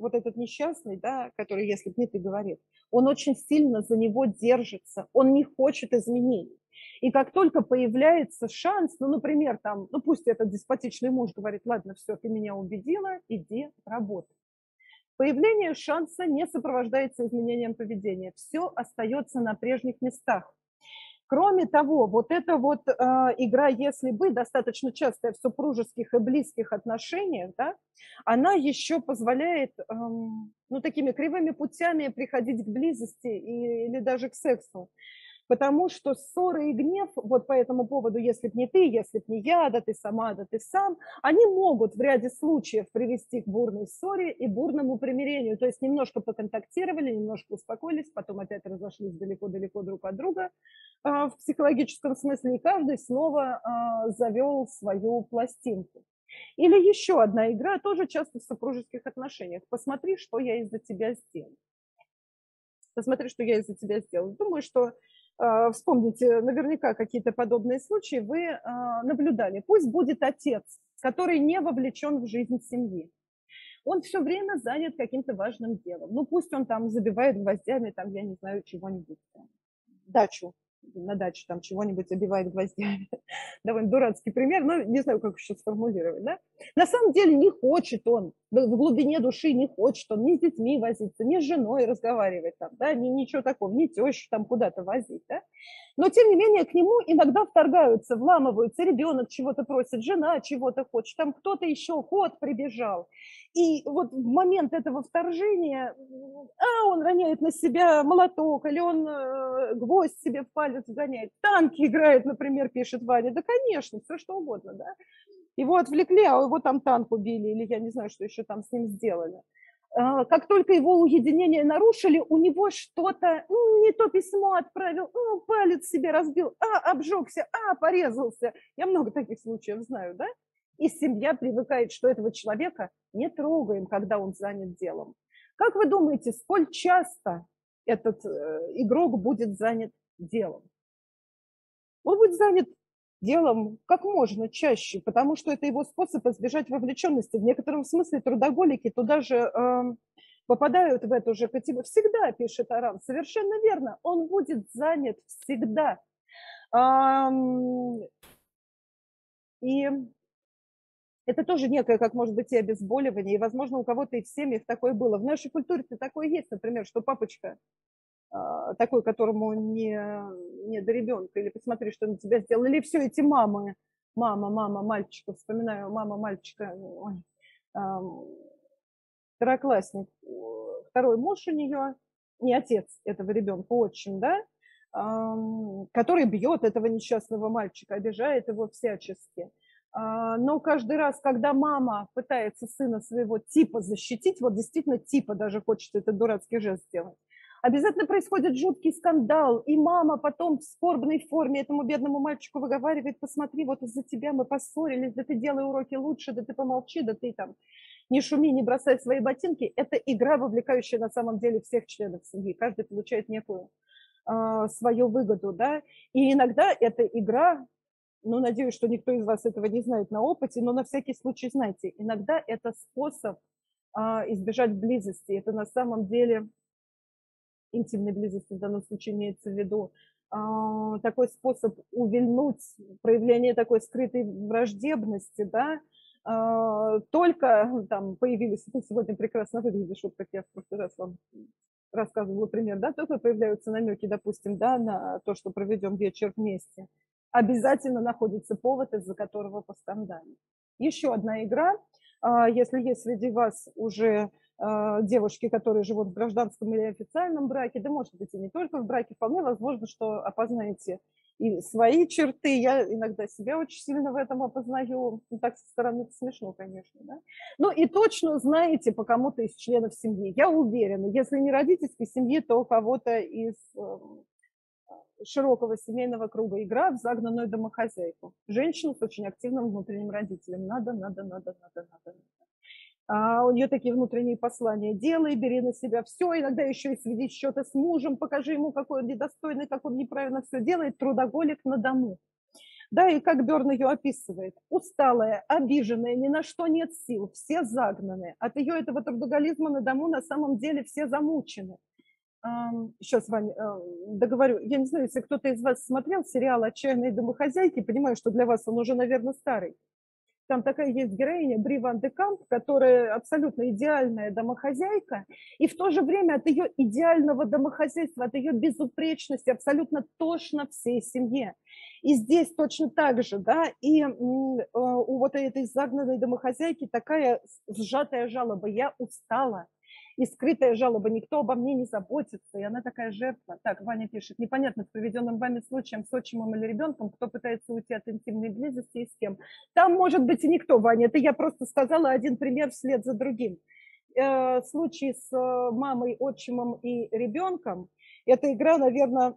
Speaker 1: вот этот несчастный, да, который, если Дмитрий говорит, он очень сильно за него держится, он не хочет изменений. И как только появляется шанс, ну, например, там, ну, пусть этот деспотичный муж говорит, ладно, все, ты меня убедила, иди работай. Появление шанса не сопровождается изменением поведения. Все остается на прежних местах. Кроме того, вот эта вот э, игра «если бы», достаточно частая в супружеских и близких отношениях, да, она еще позволяет, э, ну, такими кривыми путями приходить к близости и, или даже к сексу потому что ссоры и гнев вот по этому поводу, если б не ты, если б не я, да ты сама, да ты сам, они могут в ряде случаев привести к бурной ссоре и бурному примирению. То есть немножко поконтактировали, немножко успокоились, потом опять разошлись далеко-далеко друг от друга а, в психологическом смысле, и каждый снова а, завел свою пластинку. Или еще одна игра, тоже часто в супружеских отношениях. Посмотри, что я из-за тебя сделал. Посмотри, что я из-за тебя сделал. Думаю, что вспомните наверняка какие-то подобные случаи, вы а, наблюдали. Пусть будет отец, который не вовлечен в жизнь семьи. Он все время занят каким-то важным делом. Ну, пусть он там забивает гвоздями, там, я не знаю, чего-нибудь, дачу на даче там чего-нибудь забивает гвоздями. Довольно дурацкий пример, но не знаю, как еще сформулировать. Да? На самом деле не хочет он, в глубине души не хочет он ни с детьми возиться, ни с женой разговаривать, там, да, ни ничего такого, ни тещу там куда-то возить. Да? Но, тем не менее, к нему иногда вторгаются, вламываются, ребенок чего-то просит, жена чего-то хочет, там кто-то еще, кот прибежал. И вот в момент этого вторжения, а, он роняет на себя молоток, или он э, гвоздь себе в палец гоняет, танки играет, например, пишет Ваня. Да, конечно, все что угодно, да. Его отвлекли, а его там танк убили, или я не знаю, что еще там с ним сделали. А, как только его уединение нарушили, у него что-то, ну, не то письмо отправил, ну, палец себе разбил, а, обжегся, а, порезался. Я много таких случаев знаю, да? И семья привыкает, что этого человека не трогаем, когда он занят делом. Как вы думаете, сколь часто этот э, игрок будет занят делом? Он будет занят делом как можно чаще, потому что это его способ избежать вовлеченности. В некотором смысле трудоголики туда же э, попадают в эту же категорию. Всегда, пишет Арам, совершенно верно, он будет занят всегда. Эм, и это тоже некое, как может быть, и обезболивание, и, возможно, у кого-то и в семьях такое было. В нашей культуре-то такое есть, например, что папочка такой, которому не, не до ребенка, или посмотри, что на тебя сделал, или все эти мамы, мама, мама, мальчика, вспоминаю, мама, мальчика, ой, второклассник, второй муж у нее, не отец этого ребенка, очень, да, который бьет этого несчастного мальчика, обижает его всячески. А, но каждый раз, когда мама пытается сына своего типа защитить, вот действительно типа даже хочет этот дурацкий жест сделать, обязательно происходит жуткий скандал, и мама потом в скорбной форме этому бедному мальчику выговаривает, посмотри, вот из-за тебя мы поссорились, да ты делай уроки лучше, да ты помолчи, да ты там не шуми, не бросай свои ботинки. Это игра, вовлекающая на самом деле всех членов семьи. Каждый получает некую э, свою выгоду, да, и иногда эта игра ну, надеюсь, что никто из вас этого не знает на опыте, но на всякий случай знайте, иногда это способ а, избежать близости. Это на самом деле интимной близости в данном случае имеется в виду. А, такой способ увильнуть, проявление такой скрытой враждебности, да, а, только там появились, ты сегодня прекрасно выглядишь, вот как я в прошлый раз вам рассказывала пример, да, только появляются намеки, допустим, да, на то, что проведем вечер вместе – обязательно находится повод, из-за которого поскандалить. Еще одна игра. А если есть среди вас уже девушки, которые живут в гражданском или официальном браке, да может быть и не только в браке, вполне возможно, что опознаете и свои черты. Я иногда себя очень сильно в этом опознаю. Ну, так со стороны это смешно, конечно. Да? Ну и точно знаете по кому-то из членов семьи. Я уверена, если не родительской семьи, то кого-то из эм, широкого семейного круга игра в загнанную домохозяйку. Женщину с очень активным внутренним родителем. Надо, надо, надо, надо, надо. надо а у нее такие внутренние послания. Делай, бери на себя все, иногда еще и сведи счеты с мужем, покажи ему, какой он недостойный, как он неправильно все делает, трудоголик на дому. Да, и как Берн ее описывает. Усталая, обиженная, ни на что нет сил, все загнаны. От ее этого трудоголизма на дому на самом деле все замучены. Сейчас, Ваня, договорю. Я не знаю, если кто-то из вас смотрел сериал «Отчаянные домохозяйки», понимаю, что для вас он уже, наверное, старый. Там такая есть героиня Бри Ван де Камп, которая абсолютно идеальная домохозяйка, и в то же время от ее идеального домохозяйства, от ее безупречности абсолютно тошно всей семье. И здесь точно так же, да, и э, у вот этой загнанной домохозяйки такая сжатая жалоба. Я устала, и скрытая жалоба, никто обо мне не заботится, и она такая жертва. Так, Ваня пишет, непонятно, с проведенным вами случаем, с отчимом или ребенком, кто пытается уйти от интимной близости и с кем. Там может быть и никто, Ваня, это я просто сказала один пример вслед за другим. Э, случай с э, мамой, отчимом и ребенком, эта игра, наверное,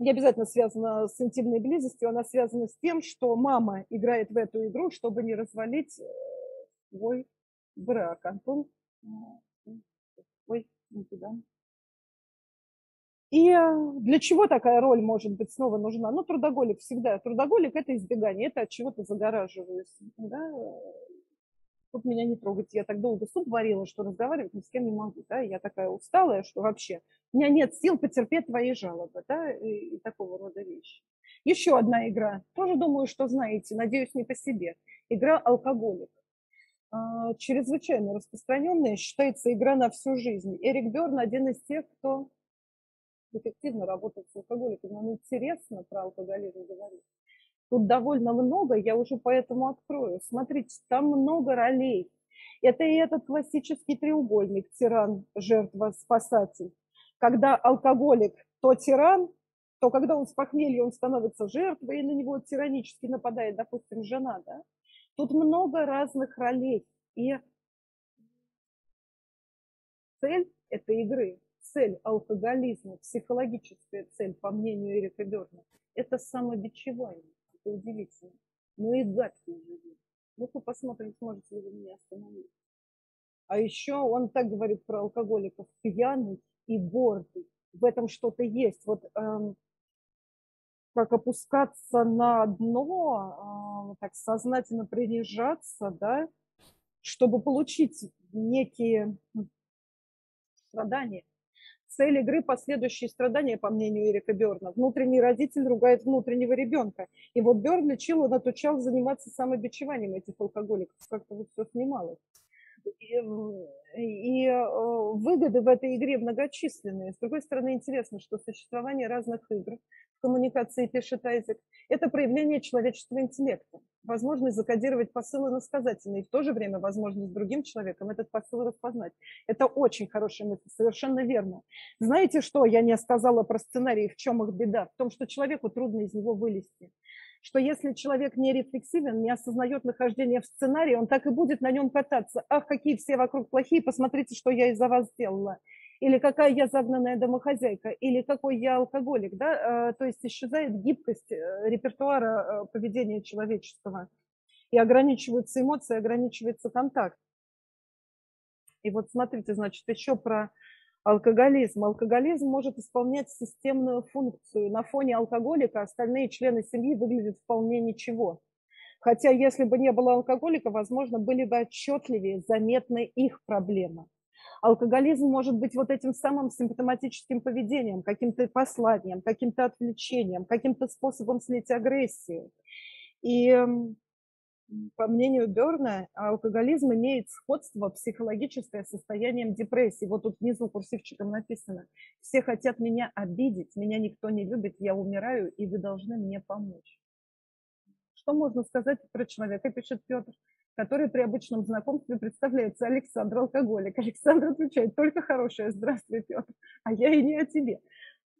Speaker 1: не обязательно связана с интимной близостью, она связана с тем, что мама играет в эту игру, чтобы не развалить э, свой брак. Антон Ой, не туда. И э, для чего такая роль может быть снова нужна? Ну, трудоголик всегда. Трудоголик – это избегание, это от чего-то загораживаюсь. Да? Тут меня не трогать. Я так долго суп варила, что разговаривать ни с кем не могу. Да? Я такая усталая, что вообще у меня нет сил потерпеть твои жалобы. Да? И, и такого рода вещи. Еще одна игра. Тоже думаю, что знаете. Надеюсь, не по себе. Игра «Алкоголик». А, чрезвычайно распространенная, считается игра на всю жизнь. Эрик Берн один из тех, кто эффективно работает с алкоголиками. Нам интересно про алкоголизм говорить. Тут довольно много, я уже поэтому открою. Смотрите, там много ролей. Это и этот классический треугольник тиран, жертва, спасатель. Когда алкоголик то тиран, то когда он с похмелья, он становится жертвой, и на него тиранически нападает, допустим, жена, да? Тут много разных ролей. И цель этой игры, цель алкоголизма, психологическая цель, по мнению Эрика Берна, это самобичевание. Это удивительно. Ну и гадкий уже Ну-ка посмотрим, сможете ли вы меня остановить. А еще он так говорит про алкоголиков. Пьяный и гордый. В этом что-то есть. Вот эм, как опускаться на дно, а, так сознательно принижаться, да, чтобы получить некие страдания. Цель игры – последующие страдания, по мнению Эрика Берна. Внутренний родитель ругает внутреннего ребенка. И вот Берн лечил, он отучал заниматься самобичеванием этих алкоголиков. Как-то вот все снималось. И, э, выгоды в этой игре многочисленные. С другой стороны, интересно, что существование разных игр коммуникации, пишет Айзек, это проявление человеческого интеллекта, возможность закодировать посылы насказательные, и в то же время возможность другим человеком этот посыл распознать. Это очень хорошая мысль, совершенно верно. Знаете что, я не сказала про сценарий, в чем их беда? В том, что человеку трудно из него вылезти что если человек не рефлексивен, не осознает нахождение в сценарии, он так и будет на нем кататься. Ах, какие все вокруг плохие, посмотрите, что я из-за вас сделала или какая я загнанная домохозяйка, или какой я алкоголик, да, э, то есть исчезает гибкость э, репертуара э, поведения человеческого, и ограничиваются эмоции, ограничивается контакт. И вот смотрите, значит, еще про алкоголизм. Алкоголизм может исполнять системную функцию. На фоне алкоголика остальные члены семьи выглядят вполне ничего. Хотя если бы не было алкоголика, возможно, были бы отчетливее заметны их проблемы. Алкоголизм может быть вот этим самым симптоматическим поведением, каким-то посланием, каким-то отвлечением, каким-то способом слить агрессию. И по мнению Берна, алкоголизм имеет сходство психологическое с состоянием депрессии. Вот тут внизу курсивчиком написано. Все хотят меня обидеть, меня никто не любит, я умираю, и вы должны мне помочь. Что можно сказать про человека, пишет Петр, который при обычном знакомстве представляется Александр алкоголик. Александр отвечает, только хорошее, здравствуй, Петр, а я и не о тебе.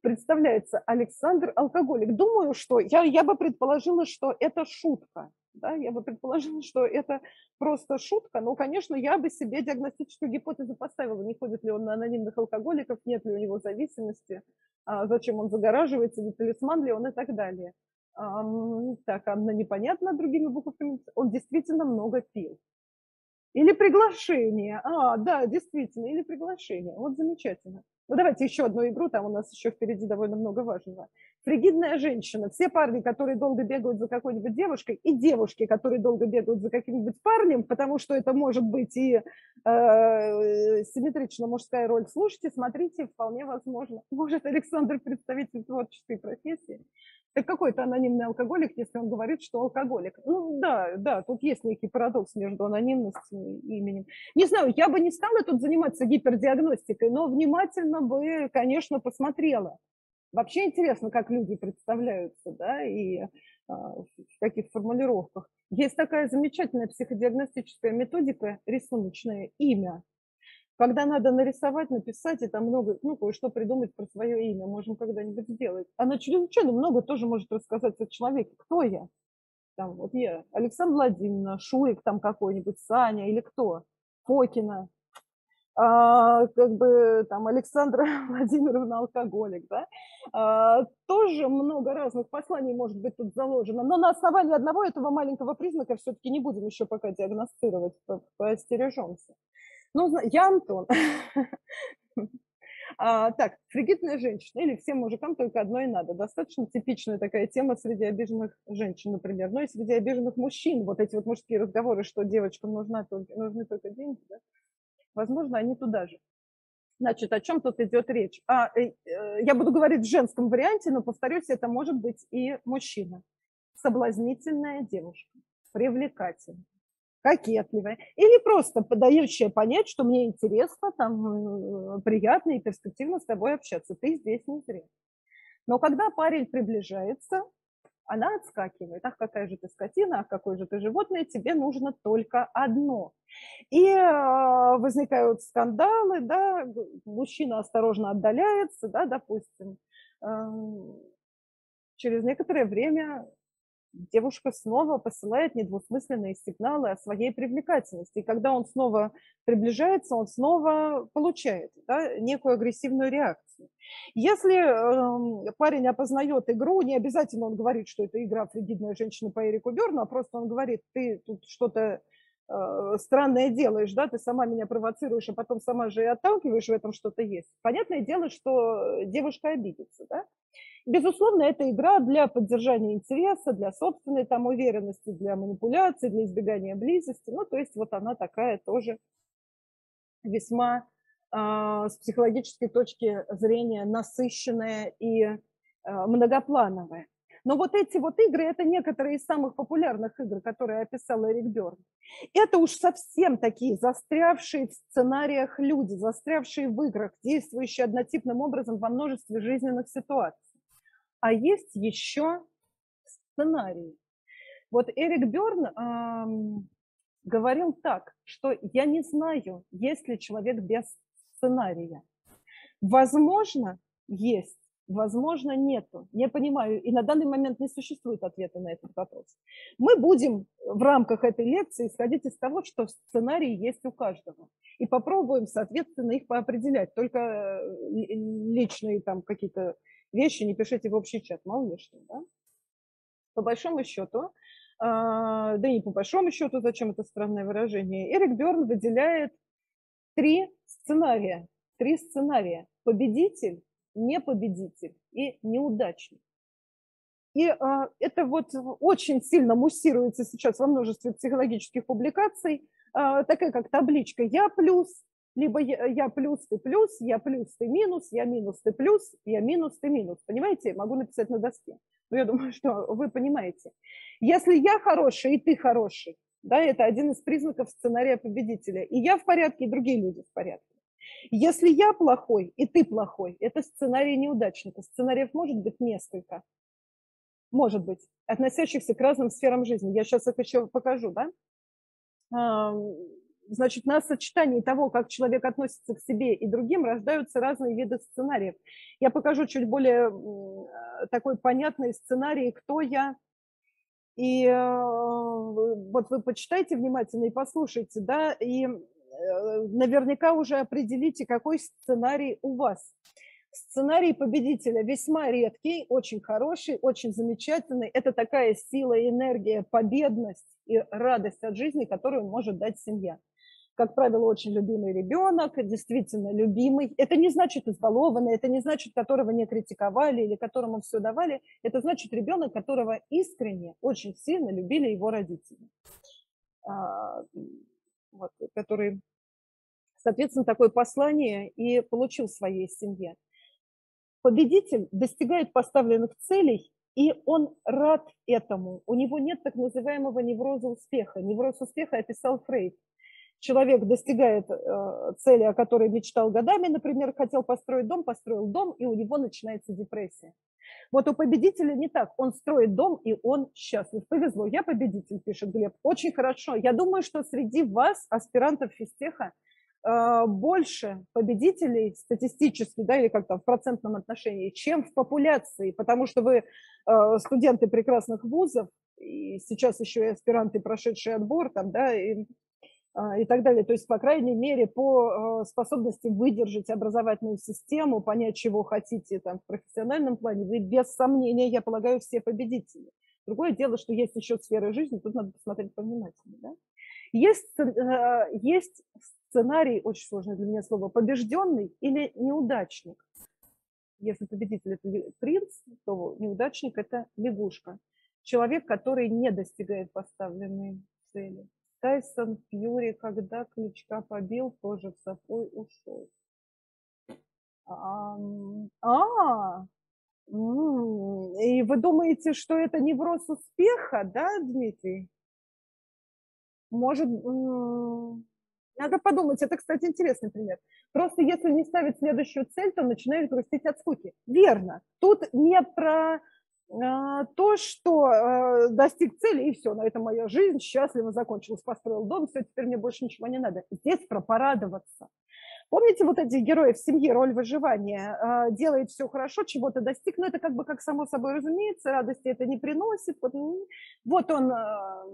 Speaker 1: Представляется Александр алкоголик. Думаю, что я, я бы предположила, что это шутка. Да, я бы предположила, что это просто шутка, но, конечно, я бы себе диагностическую гипотезу поставила, не ходит ли он на анонимных алкоголиков, нет ли у него зависимости, а зачем он загораживается, не талисман ли он и так далее. Так, Анна, непонятно другими буквами. Он действительно много пил. Или приглашение. А, да, действительно, или приглашение. Вот замечательно. Ну, давайте еще одну игру, там у нас еще впереди довольно много важного. Фригидная женщина. Все парни, которые долго бегают за какой-нибудь девушкой, и девушки, которые долго бегают за каким-нибудь парнем, потому что это может быть и э, симметрично мужская роль. Слушайте, смотрите, вполне возможно. Может, Александр представитель творческой профессии. Так какой-то анонимный алкоголик, если он говорит, что алкоголик. Ну да, да, тут есть некий парадокс между анонимностью и именем. Не знаю, я бы не стала тут заниматься гипердиагностикой, но внимательно бы, конечно, посмотрела. Вообще интересно, как люди представляются, да, и а, в каких формулировках. Есть такая замечательная психодиагностическая методика рисуночное имя когда надо нарисовать, написать, и там много, ну, кое-что придумать про свое имя, можем когда-нибудь сделать. Она чрезвычайно много тоже может рассказать о человеке. Кто я? Там, вот я, Александр Владимировна, Шурик там какой-нибудь, Саня или кто? Фокина, а, как бы там Александра Владимировна алкоголик, да, а, тоже много разных посланий может быть тут заложено, но на основании одного этого маленького признака все-таки не будем еще пока диагностировать, поостережемся. Ну, я Антон. А, так, фригидная женщина или всем мужикам только одно и надо. Достаточно типичная такая тема среди обиженных женщин, например. Но и среди обиженных мужчин. Вот эти вот мужские разговоры, что девочкам нужна только, нужны только деньги. Да? Возможно, они туда же. Значит, о чем тут идет речь? А, э, э, я буду говорить в женском варианте, но, повторюсь, это может быть и мужчина. Соблазнительная девушка, привлекательная кокетливая, или просто подающая понять, что мне интересно, там, э, приятно и перспективно с тобой общаться. Ты здесь не зря. Но когда парень приближается, она отскакивает. Ах, какая же ты скотина, ах, какое же ты животное, тебе нужно только одно. И э, возникают скандалы, да, мужчина осторожно отдаляется, да, допустим. Э, через некоторое время девушка снова посылает недвусмысленные сигналы о своей привлекательности. И когда он снова приближается, он снова получает да, некую агрессивную реакцию. Если э, парень опознает игру, не обязательно он говорит, что это игра «Фригидная женщина» по Эрику Берну, а просто он говорит, ты тут что-то странное делаешь, да, ты сама меня провоцируешь, а потом сама же и отталкиваешь, в этом что-то есть. Понятное дело, что девушка обидится, да. Безусловно, это игра для поддержания интереса, для собственной там уверенности, для манипуляции, для избегания близости. Ну, то есть вот она такая тоже весьма э, с психологической точки зрения насыщенная и э, многоплановая. Но вот эти вот игры, это некоторые из самых популярных игр, которые описал Эрик Бёрн. Это уж совсем такие застрявшие в сценариях люди, застрявшие в играх, действующие однотипным образом во множестве жизненных ситуаций а есть еще сценарий. Вот Эрик Берн эм, говорил так, что я не знаю, есть ли человек без сценария. Возможно, есть, возможно, нету. Не понимаю, и на данный момент не существует ответа на этот вопрос. Мы будем в рамках этой лекции исходить из того, что сценарий есть у каждого. И попробуем, соответственно, их поопределять. Только э, личные там какие-то вещи не пишите в общий чат, мало ли что, да? По большому счету, а, да и по большому счету, зачем это странное выражение, Эрик Берн выделяет три сценария. Три сценария. Победитель, непобедитель и неудачник. И а, это вот очень сильно муссируется сейчас во множестве психологических публикаций, а, такая как табличка «Я плюс», либо я, я плюс, ты плюс, я плюс, ты минус, я минус, ты плюс, я минус, ты минус. Понимаете? Могу написать на доске. Но я думаю, что вы понимаете. Если я хороший, и ты хороший, да, это один из признаков сценария победителя. И я в порядке, и другие люди в порядке. Если я плохой, и ты плохой, это сценарий неудачника. Сценариев может быть несколько. Может быть, относящихся к разным сферам жизни. Я сейчас их еще покажу, да? значит, на сочетании того, как человек относится к себе и другим, рождаются разные виды сценариев. Я покажу чуть более такой понятный сценарий «Кто я?». И э, вот вы почитайте внимательно и послушайте, да, и э, наверняка уже определите, какой сценарий у вас. Сценарий победителя весьма редкий, очень хороший, очень замечательный. Это такая сила, энергия, победность и радость от жизни, которую может дать семья как правило, очень любимый ребенок, действительно любимый. Это не значит избалованный, это не значит, которого не критиковали или которому все давали. Это значит ребенок, которого искренне, очень сильно любили его родители. А, вот, который, соответственно, такое послание и получил в своей семье. Победитель достигает поставленных целей и он рад этому. У него нет так называемого невроза успеха. Невроз успеха описал Фрейд человек достигает э, цели, о которой мечтал годами, например, хотел построить дом, построил дом, и у него начинается депрессия. Вот у победителя не так. Он строит дом, и он счастлив. Повезло, я победитель, пишет Глеб. Очень хорошо. Я думаю, что среди вас, аспирантов физтеха, больше победителей статистически, да, или как-то в процентном отношении, чем в популяции, потому что вы э, студенты прекрасных вузов, и сейчас еще и аспиранты, прошедшие отбор, там, да, и а, и так далее. То есть, по крайней мере, по а, способности выдержать образовательную систему, понять, чего хотите там, в профессиональном плане, вы без сомнения, я полагаю, все победители. Другое дело, что есть еще сферы жизни, тут надо посмотреть повнимательнее. Да? Есть, а, есть сценарий, очень сложное для меня слово, побежденный или неудачник. Если победитель – это принц, то неудачник – это лягушка. Человек, который не достигает поставленной цели. Тайсон Фьюри, когда Кличка побил, тоже в сапой ушел. А, а и вы думаете, что это невроз успеха, да, Дмитрий? Может, надо подумать. Это, кстати, интересный пример. Просто если не ставить следующую цель, то начинает грустить от скуки. Верно. Тут не про а, то, что э, достиг цели, и все, на этом моя жизнь счастливо закончилась, построил дом, все, теперь мне больше ничего не надо. Здесь про порадоваться. Помните вот эти герои в семье, роль выживания, а, делает все хорошо, чего-то достиг, но это как бы как само собой разумеется, радости это не приносит. Вот он а,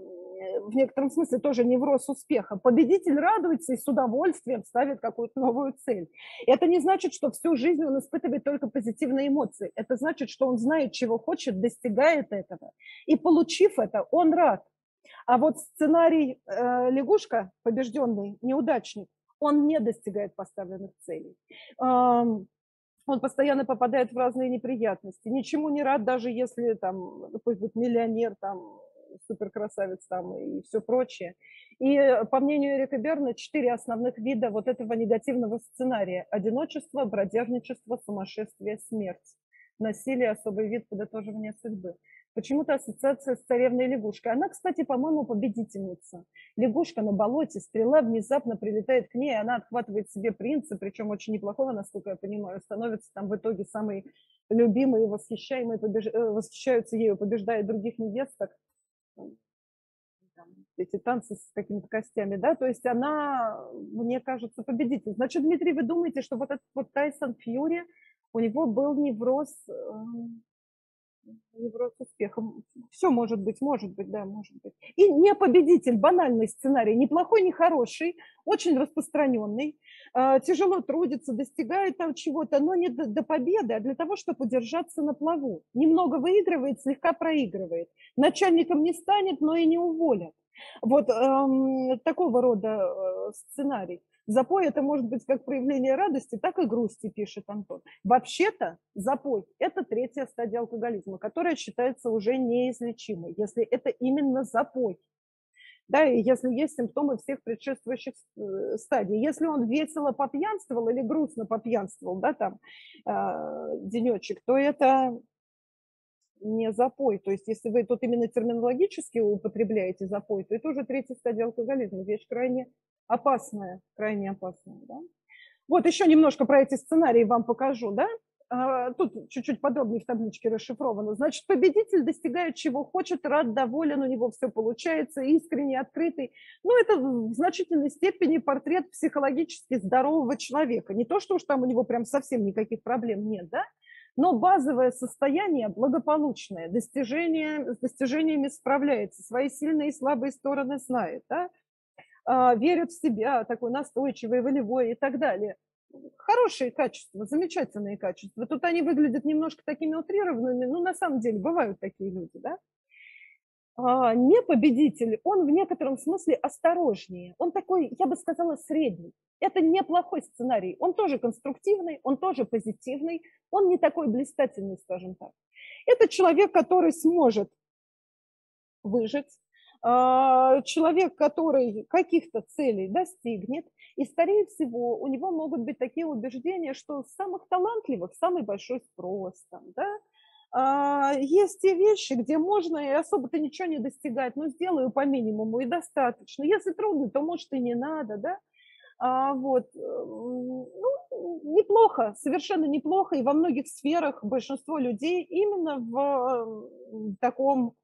Speaker 1: в некотором смысле тоже невроз успеха. Победитель радуется и с удовольствием ставит какую-то новую цель. Это не значит, что всю жизнь он испытывает только позитивные эмоции. Это значит, что он знает, чего хочет, достигает этого. И получив это, он рад. А вот сценарий э, лягушка, побежденный, неудачник, он не достигает поставленных целей. Он постоянно попадает в разные неприятности. Ничему не рад, даже если там, пусть будет миллионер, там, суперкрасавец там и все прочее. И по мнению Эрика Берна, четыре основных вида вот этого негативного сценария. Одиночество, бродяжничество, сумасшествие, смерть. Насилие – особый вид подытоживания судьбы. Почему-то ассоциация с царевной лягушкой. Она, кстати, по-моему, победительница. Лягушка на болоте, стрела внезапно прилетает к ней, она отхватывает себе принца, причем очень неплохого, насколько я понимаю, становится там в итоге самой любимой и восхищаемой, побеж... Э, восхищаются ею, побеждает других невесток. Эти танцы с какими-то костями, да, то есть она, мне кажется, победитель. Значит, Дмитрий, вы думаете, что вот этот вот Тайсон Фьюри, у него был невроз эм, невроз успехом. Все может быть, может быть, да, может быть. И не победитель, банальный сценарий, ни плохой, ни хороший, очень распространенный, а, тяжело трудится, достигает там чего-то, но не до, до победы, а для того, чтобы удержаться на плаву. Немного выигрывает, слегка проигрывает. Начальником не станет, но и не уволят. Вот эм, такого рода э, сценарий. Запой это может быть как проявление радости, так и грусти, пишет Антон. Вообще-то запой – это третья стадия алкоголизма, которая считается уже неизлечимой, если это именно запой. Да, и если есть симптомы всех предшествующих э, стадий. Если он весело попьянствовал или грустно попьянствовал, да, там, э, денечек, то это не запой. То есть если вы тут именно терминологически употребляете запой, то это уже третья стадия алкоголизма, вещь крайне опасная, крайне опасная. Да? Вот еще немножко про эти сценарии вам покажу. Да? а, тут чуть-чуть подробнее в табличке расшифровано. Значит, победитель достигает чего хочет, рад, доволен, у него все получается, искренне, открытый. Ну, это в значительной степени портрет психологически здорового человека. Не то, что уж там у него прям совсем никаких проблем нет, да? Но базовое состояние благополучное, достижение, с достижениями справляется, свои сильные и слабые стороны знает, да? А, верит в себя, такой настойчивый, волевой и так далее – хорошие качества, замечательные качества. Тут они выглядят немножко такими утрированными, но на самом деле бывают такие люди, да. А, не победитель, он в некотором смысле осторожнее. Он такой, я бы сказала, средний. Это неплохой сценарий. Он тоже конструктивный, он тоже позитивный, он не такой блистательный, скажем так. Это человек, который сможет выжить, человек, который каких-то целей достигнет, и, скорее всего, у него могут быть такие убеждения, что самых талантливых самый большой спрос. Там, да? а, есть те вещи, где можно и особо-то ничего не достигать, но сделаю по минимуму и достаточно. Если трудно, то, может, и не надо, да? А, вот, ну, неплохо, совершенно неплохо, и во многих сферах большинство людей именно в таком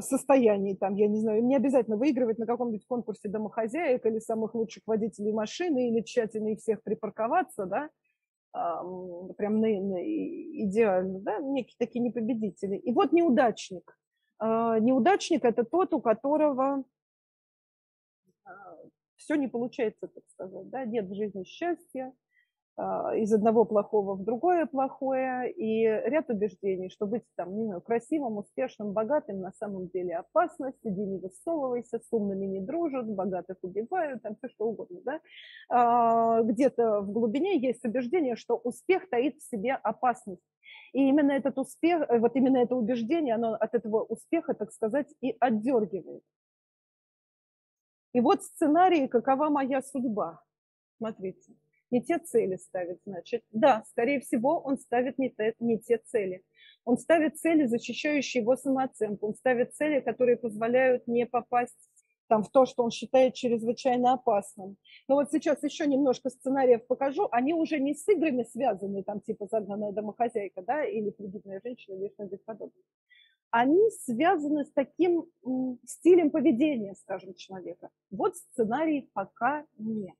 Speaker 1: состоянии, там, я не знаю, не обязательно выигрывать на каком-нибудь конкурсе домохозяек или самых лучших водителей машины, или тщательно их всех припарковаться, да, прям на, на, идеально, да, некие такие непобедители. И вот неудачник. А, неудачник – это тот, у которого а, все не получается, так сказать, да, нет в жизни счастья, из одного плохого в другое плохое, и ряд убеждений, что быть там, не знаю, красивым, успешным, богатым на самом деле опасность, иди не высовывайся, с умными не дружат, богатых убивают, там все что угодно, да. А, где-то в глубине есть убеждение, что успех таит в себе опасность. И именно этот успех, э, вот именно это убеждение, оно от этого успеха, так сказать, и отдергивает. И вот сценарий, какова моя судьба. Смотрите не те цели ставит, значит. Да, скорее всего, он ставит не те, не те цели. Он ставит цели, защищающие его самооценку. Он ставит цели, которые позволяют не попасть там, в то, что он считает чрезвычайно опасным. Но вот сейчас еще немножко сценариев покажу. Они уже не с играми связаны, там типа загнанная домохозяйка, да, или кредитная женщина, или что-нибудь подобное. Они связаны с таким стилем поведения, скажем, человека. Вот сценарий пока нет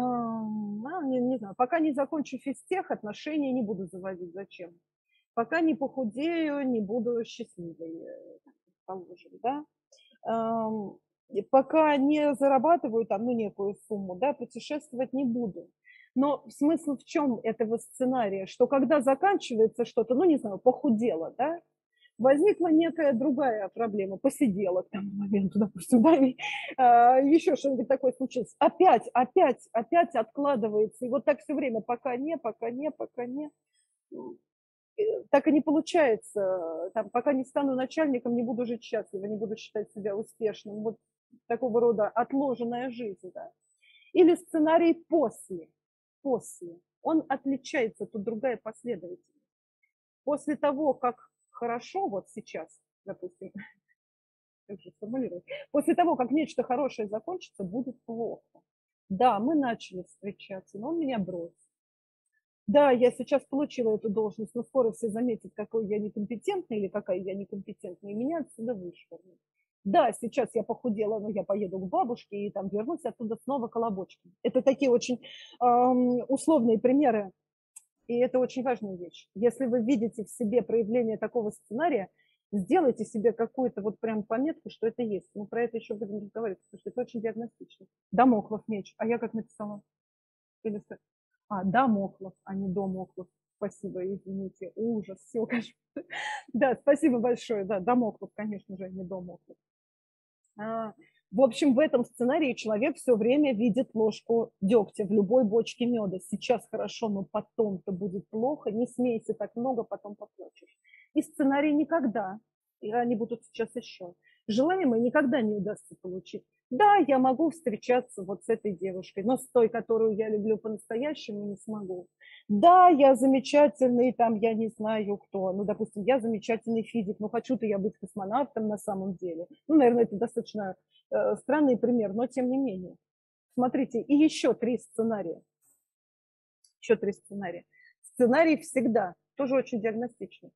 Speaker 1: ну, не, не знаю, пока не закончу физтех, отношения не буду заводить. Зачем? Пока не похудею, не буду счастливой, э, положим, да. Пока не зарабатываю там, ну, некую сумму, да, путешествовать не буду. Но смысл в чем этого сценария? Что когда заканчивается что-то, ну, не знаю, похудела, да, возникла некая другая проблема, посидела к тому моменту, допустим, да, и, а, еще что-нибудь такое случилось. Опять, опять, опять откладывается. И вот так все время, пока не, пока не, пока не. Так и не получается. Там, пока не стану начальником, не буду жить счастливо, не буду считать себя успешным. Вот такого рода отложенная жизнь, да. Или сценарий после. После. Он отличается, тут другая последовательность. После того, как хорошо вот сейчас, допустим, как же сформулировать, после того, как нечто хорошее закончится, будет плохо. Да, мы начали встречаться, но он меня бросил. Да, я сейчас получила эту должность, но скоро все заметят, какой я некомпетентный или какая я некомпетентная, и меня отсюда вышвырнут. Да, сейчас я похудела, но я поеду к бабушке и там вернусь оттуда снова колобочком. Это такие очень эм, условные примеры и это очень важная вещь. Если вы видите в себе проявление такого сценария, сделайте себе какую-то вот прям пометку, что это есть. Мы про это еще будем разговаривать, потому что это очень диагностично. Дамоклов меч. А я как написала? Или... А, Дамоклов, а не Домоклов. Спасибо, извините. Ужас, все, конечно. Да, спасибо большое. Да, Дамоклов, конечно же, а не Домоклов. В общем, в этом сценарии человек все время видит ложку дегтя в любой бочке меда. Сейчас хорошо, но потом-то будет плохо. Не смейся так много, потом поплачешь. И сценарий никогда, и они будут сейчас еще, желаемое никогда не удастся получить. Да, я могу встречаться вот с этой девушкой, но с той, которую я люблю по-настоящему, не смогу. Да, я замечательный, там, я не знаю кто, ну, допустим, я замечательный физик, но хочу-то я быть космонавтом на самом деле. Ну, наверное, это достаточно э, странный пример, но тем не менее. Смотрите, и еще три сценария. Еще три сценария. Сценарий всегда, тоже очень диагностичный.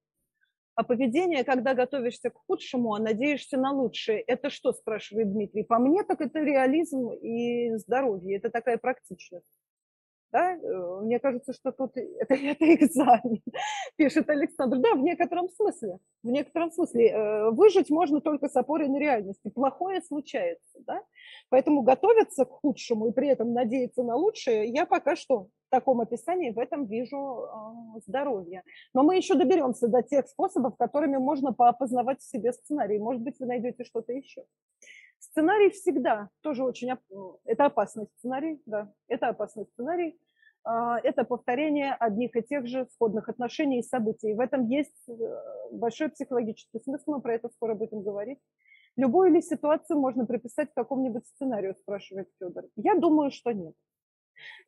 Speaker 1: А поведение, когда готовишься к худшему, а надеешься на лучшее, это что, спрашивает Дмитрий? По мне, так это реализм и здоровье, это такая практичность. Да? Э, мне кажется, что тут это, это экзамен, пишет Александр. Да, в некотором смысле. В некотором смысле. Э, выжить можно только с опорой на реальность. Плохое случается. Да? Поэтому готовиться к худшему и при этом надеяться на лучшее, я пока что в таком описании в этом вижу э, здоровье. Но мы еще доберемся до тех способов, которыми можно поопознавать в себе сценарий. Может быть, вы найдете что-то еще. Сценарий всегда тоже очень... Это опасный сценарий, да, это опасный сценарий. А, это повторение одних и тех же сходных отношений и событий. В этом есть э, большой психологический смысл, мы про это скоро будем говорить. Любую ли ситуацию можно приписать к какому-нибудь сценарию, спрашивает Федор. Я думаю, что нет.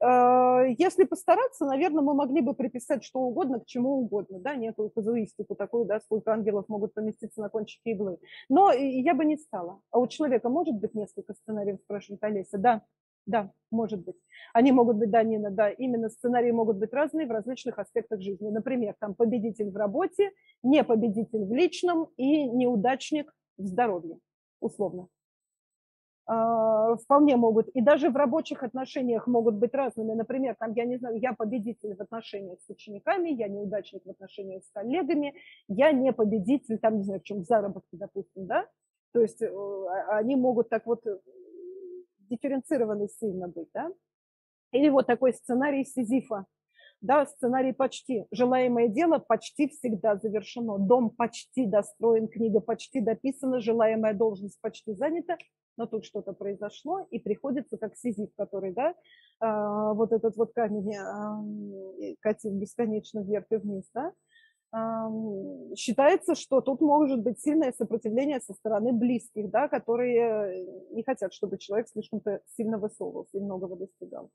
Speaker 1: Э, если постараться, наверное, мы могли бы приписать что угодно к чему угодно, да, некую казуистику такую, да, сколько ангелов могут поместиться на кончике иглы. Но я бы не стала. А у человека может быть несколько сценариев, спрашивает Олеся? Да, да, может быть. Они могут быть, да, Нина, да, именно сценарии могут быть разные в различных аспектах жизни. Например, там победитель в работе, не победитель в личном и неудачник в здоровье, условно. А, вполне могут, и даже в рабочих отношениях могут быть разными. Например, там, я не знаю, я победитель в отношениях с учениками, я неудачник в отношениях с коллегами, я не победитель, там, не знаю, в чем, в заработке, допустим, да? То есть э, а, они могут так вот э, дифференцированы сильно быть, да? Или вот такой сценарий Сизифа, да, сценарий почти. Желаемое дело почти всегда завершено. Дом почти достроен, книга почти дописана, желаемая должность почти занята, но тут что-то произошло, и приходится, как сизиф, который, да, а, вот этот вот камень катит бесконечно вверх и вниз, да, считается, что тут может быть сильное сопротивление со стороны близких, да, которые не хотят, чтобы человек слишком-то сильно высовывался и многого достигал.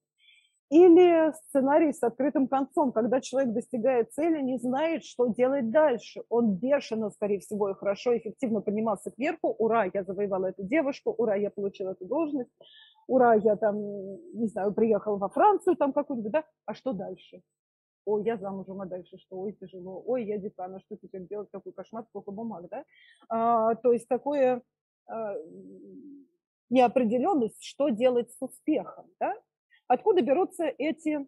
Speaker 1: Или сценарий с открытым концом, когда человек достигает цели, не знает, что делать дальше. Он бешено, скорее всего, и хорошо, эффективно поднимался кверху. Ура, я завоевала эту девушку, ура, я получила эту должность, ура, я там, не знаю, приехал во Францию там какую-нибудь, да? А что дальше? Ой, я замужем, а дальше что? Ой, тяжело. Ой, я декан, а что теперь делать? Какой кошмар, сколько бумаг, да? А, то есть такое а, неопределенность, что делать с успехом, да? Откуда берутся эти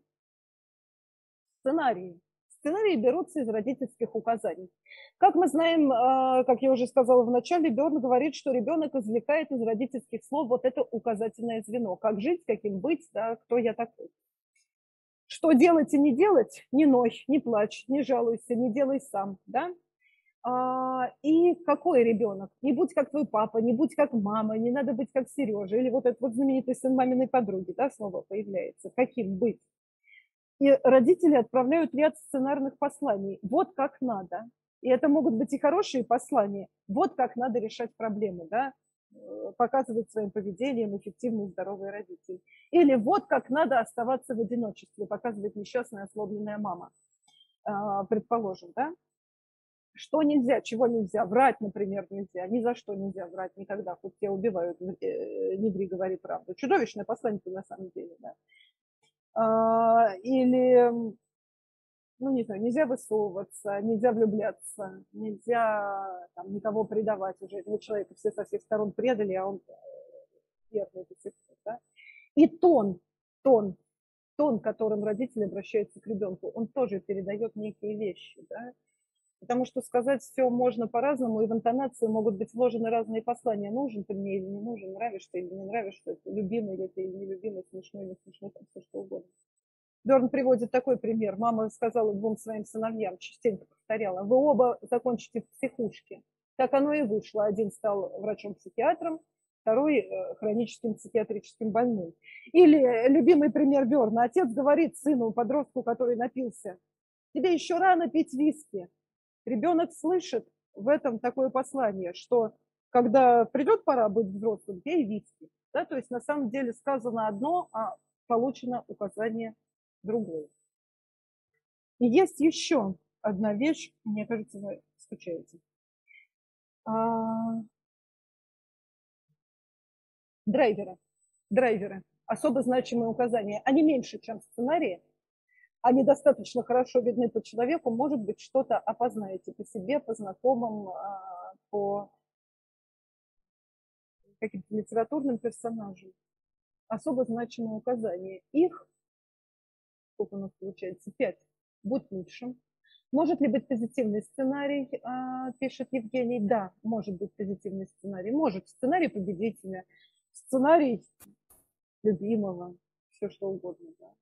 Speaker 1: сценарии? Сценарии берутся из родительских указаний. Как мы знаем, а, как я уже сказала в начале, Берн говорит, что ребенок извлекает из родительских слов вот это указательное звено. Как жить, каким быть, да, кто я такой. Что делать и не делать, не ной, не плачь, не жалуйся, не делай сам. Да? А, и какой ребенок? Не будь как твой папа, не будь как мама, не надо быть как Сережа. Или вот этот вот знаменитый сын маминой подруги, да, снова появляется. Каким быть? И родители отправляют ряд сценарных посланий. Вот как надо. И это могут быть и хорошие послания. Вот как надо решать проблемы, да, э, показывать своим поведением эффективные и здоровые родители. Или вот как надо оставаться в одиночестве, показывает несчастная ослабленная мама, а, предположим, да что нельзя, чего нельзя. Врать, например, нельзя. Ни за что нельзя врать никогда. Хоть тебя убивают, э, не ври, говори правду. Чудовищное послание на самом деле, да. А, или, ну, не знаю, нельзя высовываться, нельзя влюбляться, нельзя там, никого предавать уже. Этого человека все со всех сторон предали, а он верный до сих пор, да. И тон, тон, тон, которым родители обращаются к ребенку, он тоже передает некие вещи, да Потому что сказать все можно по-разному, и в интонацию могут быть вложены разные послания. Нужен ты мне или не нужен, нравишься или не нравишься, любимый или ты или нелюбимый, смешной или смешной, там все что угодно. Берн приводит такой пример. Мама сказала двум своим сыновьям, частенько повторяла, вы оба закончите в психушке. Так оно и вышло. Один стал врачом-психиатром, второй э, хроническим психиатрическим больным. Или любимый пример Берна. Отец говорит сыну, подростку, который напился, тебе еще рано пить виски ребенок слышит в этом такое послание, что когда придет пора быть взрослым, пей виски. Да, то есть на самом деле сказано одно, а получено указание другое. И есть еще одна вещь, мне кажется, вы скучаете. А... Драйверы. Драйверы. Особо значимые указания. Они меньше, чем сценарии, они достаточно хорошо видны по человеку, может быть, что-то опознаете по себе, по знакомым, а, по каким-то литературным персонажам. Особо значимые указания. Их, сколько у нас получается, пять. Будь лучшим. Может ли быть позитивный сценарий, а, пишет Евгений? Да, может быть позитивный сценарий. Может. Сценарий победителя, сценарий любимого, все что угодно. Да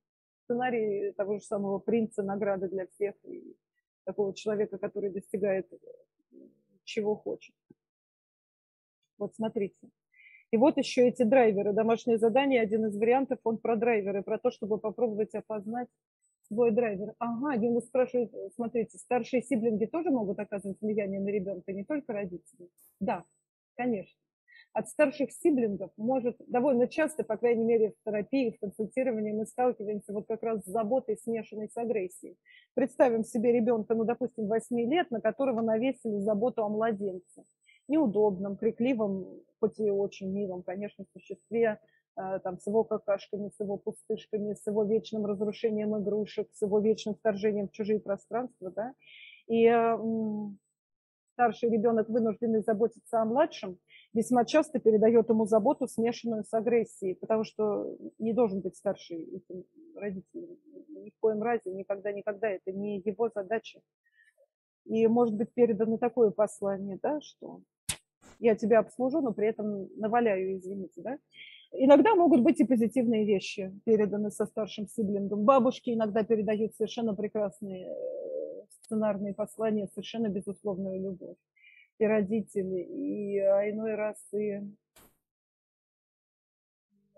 Speaker 1: сценарий того же самого принца, награды для всех, и такого человека, который достигает э, чего хочет. Вот смотрите. И вот еще эти драйверы, домашнее задание, один из вариантов, он про драйверы, про то, чтобы попробовать опознать свой драйвер. Ага, один спрашивает, смотрите, старшие сиблинги тоже могут оказывать влияние на ребенка, не только родители? Да, конечно от старших сиблингов может довольно часто, по крайней мере, в терапии, в консультировании мы сталкиваемся вот как раз с заботой, смешанной с агрессией. Представим себе ребенка, ну, допустим, 8 лет, на которого навесили заботу о младенце. Неудобном, крикливом, хоть и очень милом, конечно, существе, э, там, с его какашками, с его пустышками, с его вечным разрушением игрушек, с его вечным вторжением в чужие пространства, да, и старший ребенок вынужденный заботиться о младшем, весьма часто передает ему заботу, смешанную с агрессией, потому что не должен быть старший этим родителем. Ни в коем разе, никогда-никогда. Это не его задача. И может быть передано такое послание, да, что я тебя обслужу, но при этом наваляю, извините, да. Иногда могут быть и позитивные вещи переданы со старшим сиблингом. Бабушки иногда передают совершенно прекрасные э, сценарные послания, совершенно безусловную любовь и родители, и а иной раз и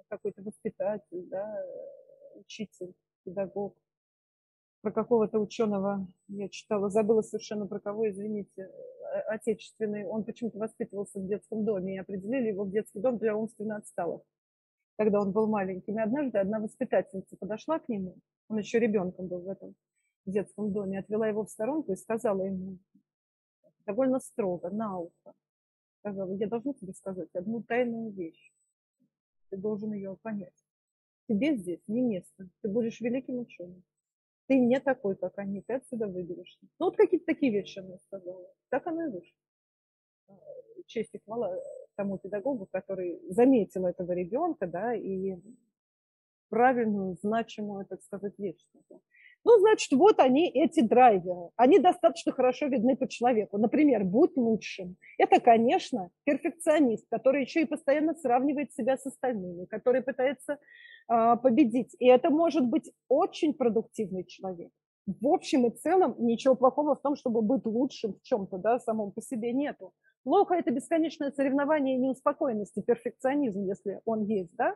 Speaker 1: какой-то воспитатель, да, учитель, педагог. Про какого-то ученого я читала, забыла совершенно про кого, извините, отечественный. Он почему-то воспитывался в детском доме, и определили его в детский дом для умственно отсталых, когда он был маленьким. И однажды одна воспитательница подошла к нему, он еще ребенком был в этом детском доме, отвела его в сторонку и сказала ему, довольно строго, на ухо. Сказала, я должна тебе сказать одну тайную вещь. Ты должен ее понять. Тебе здесь не место. Ты будешь великим ученым. Ты не такой, как они. Ты отсюда выберешься. Ну, вот какие-то такие вещи она сказала. Так она и вышла. Честь и хвала тому педагогу, который заметил этого ребенка, да, и правильную, значимую, так сказать, вещь. Ну, значит, вот они, эти драйверы. Они достаточно хорошо видны по человеку. Например, будь лучшим. Это, конечно, перфекционист, который еще и постоянно сравнивает себя с остальными, который пытается э, победить. И это может быть очень продуктивный человек. В общем и целом ничего плохого в том, чтобы быть лучшим в чем-то, да, самом по себе нету. Плохо это бесконечное соревнование и неуспокоенность, перфекционизм, если он есть, да.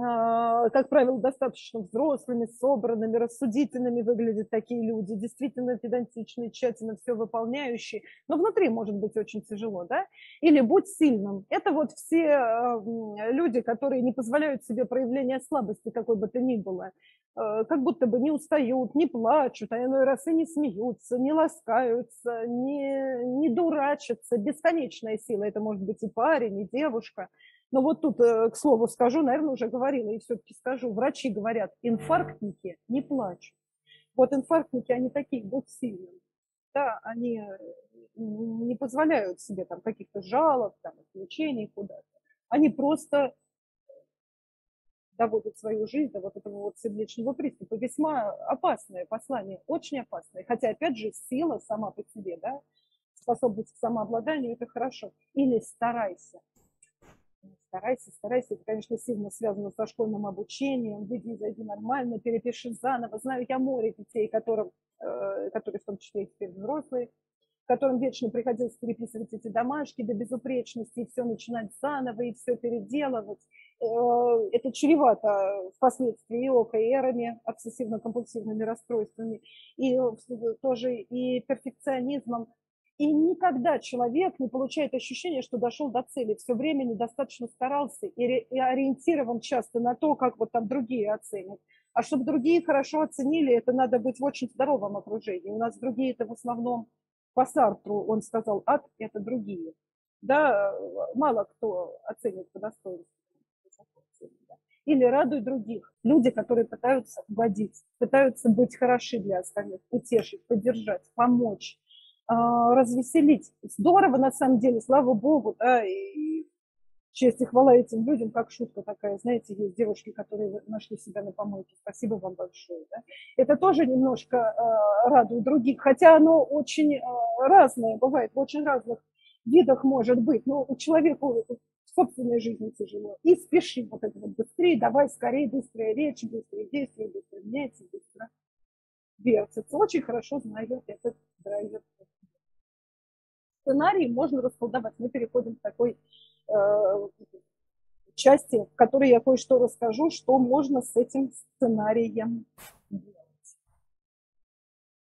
Speaker 1: А, как правило, достаточно взрослыми, собранными, рассудительными выглядят такие люди, действительно педантичные, тщательно все выполняющие, но внутри может быть очень тяжело, да? Или будь сильным. Это вот все люди, которые не позволяют себе проявления слабости, какой бы то ни было, а, как будто бы не устают, не плачут, а иной раз и не смеются, не ласкаются, не, не дурачатся. Бесконечная сила, это может быть и парень, и девушка – но вот тут, э, к слову скажу, наверное, уже говорила, и все-таки скажу, врачи говорят, инфарктники не плачут. Вот инфарктники, они такие, будь сильным. Да, они э, не позволяют себе там каких-то жалоб, там, отвлечений куда-то. Они просто доводят свою жизнь до вот этого вот сердечного приступа. Весьма опасное послание, очень опасное. Хотя, опять же, сила сама по себе, да, способность к самообладанию – это хорошо. Или старайся старайся, старайся. Это, конечно, сильно связано со школьным обучением. Выйди, зайди нормально, перепиши заново. Знаю я море детей, которым, э, которые в том числе и теперь взрослые, которым вечно приходилось переписывать эти домашки до безупречности, и все начинать заново, и все переделывать. Э, это чревато впоследствии и ОКРами, обсессивно-компульсивными расстройствами, и тоже и перфекционизмом. И никогда человек не получает ощущение, что дошел до цели. Все время недостаточно старался и, ориентирован часто на то, как вот там другие оценят. А чтобы другие хорошо оценили, это надо быть в очень здоровом окружении. У нас другие это в основном по Сартру, он сказал, ад – это другие. Да, мало кто оценит по достоинству. или радуй других. Люди, которые пытаются угодить, пытаются быть хороши для остальных, утешить, поддержать, помочь, развеселить. Здорово, на самом деле, слава богу, да, и честь и хвала этим людям, как шутка такая, знаете, есть девушки, которые нашли себя на помойке, спасибо вам большое. Да? Это тоже немножко э, радует других, хотя оно очень э, разное бывает, в очень разных видах может быть, но у человека в собственной жизни тяжело. И спеши вот это вот быстрее, давай скорее, быстрая речь, быстрые действия, быстро меняется, быстро вертится. Очень хорошо знает этот драйвер. Сценарий можно расколдовать. Мы переходим к такой Э, части, в которой я кое-что расскажу, что можно с этим сценарием делать.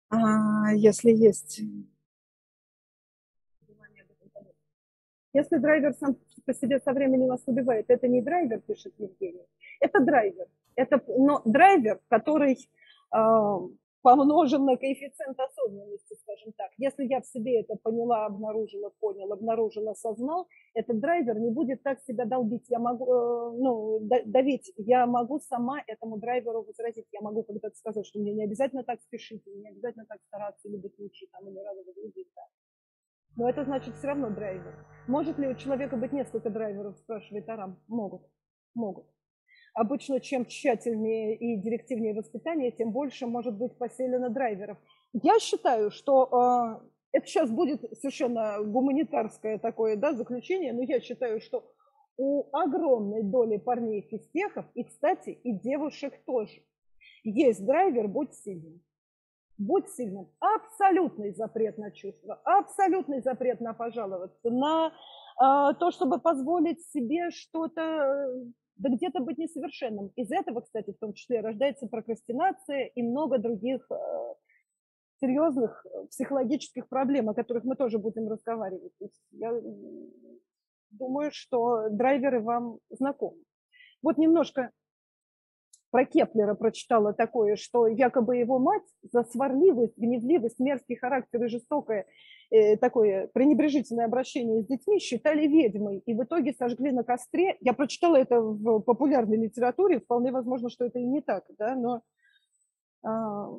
Speaker 1: А, если есть Если драйвер сам по себе со временем вас убивает, это не драйвер, пишет Евгений, это драйвер. Это, но драйвер, который э, помножен на коэффициент осознанности, скажем так. Если я в себе это поняла, обнаружила, понял, обнаружила, осознал, этот драйвер не будет так себя долбить. Я могу, э, ну, давить, я могу сама этому драйверу возразить. Я могу когда-то сказать, что мне не обязательно так спешить, не обязательно так стараться или быть лучше, там, или радовать людей. Да. Но это значит все равно драйвер. Может ли у человека быть несколько драйверов, спрашивает Арам? Могут. Могут. Обычно чем тщательнее и директивнее воспитание, тем больше может быть поселено драйверов. Я считаю, что э, это сейчас будет совершенно гуманитарское такое да, заключение, но я считаю, что у огромной доли парней физтехов, и, кстати, и девушек тоже, есть драйвер «Будь сильным». Будь сильным. Абсолютный запрет на чувства, абсолютный запрет на пожаловаться, на э, то, чтобы позволить себе что-то да где-то быть несовершенным. Из этого, кстати, в том числе рождается прокрастинация и много других э, серьезных э, психологических проблем, о которых мы тоже будем разговаривать. Я думаю, что драйверы вам знакомы. Вот немножко про Кеплера прочитала такое, что якобы его мать за сварливость, гневливость, мерзкий характер и жестокое э, такое пренебрежительное обращение с детьми считали ведьмой. И в итоге сожгли на костре. Я прочитала это в популярной литературе, вполне возможно, что это и не так, да, но а,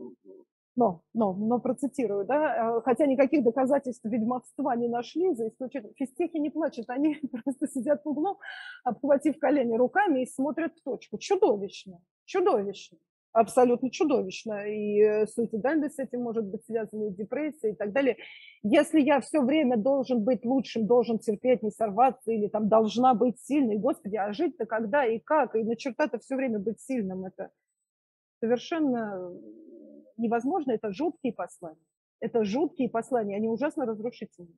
Speaker 1: но, но, но процитирую, да, э, хотя никаких доказательств ведьмовства не нашли, за исключением, физтехи не плачут, они просто сидят в углу, обхватив колени руками и смотрят в точку. Чудовищно, чудовищно, абсолютно чудовищно. И э, суицидальность с этим может быть связана, и депрессия и так далее. Если я все время должен быть лучшим, должен терпеть, не сорваться, или там должна быть сильной, господи, а жить-то когда и как, и на черта-то все время быть сильным, это совершенно невозможно, это жуткие послания. Это жуткие послания, они ужасно разрушительные.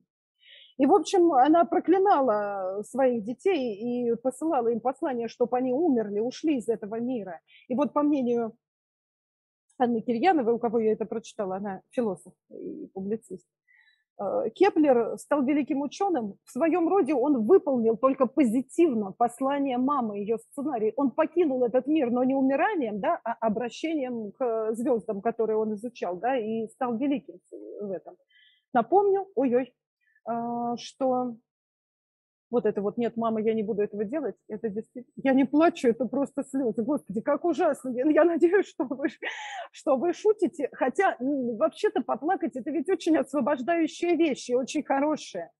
Speaker 1: И, в общем, она проклинала своих детей и посылала им послание, чтобы они умерли, ушли из этого мира. И вот по мнению Анны Кирьяновой, у кого я это прочитала, она философ и публицист, Э, Кеплер стал великим ученым. В своем роде он выполнил только позитивно послание мамы, ее сценарий. Он покинул этот мир, но не умиранием, да, а обращением к звездам, которые он изучал, да, и стал великим в этом. Напомню, ой-ой, э, что вот это вот, нет, мама, я не буду этого делать, это действительно, я не плачу, это просто слезы, господи, как ужасно, я надеюсь, что вы, что вы шутите, хотя вообще-то поплакать, это ведь очень освобождающие вещи, очень хорошие.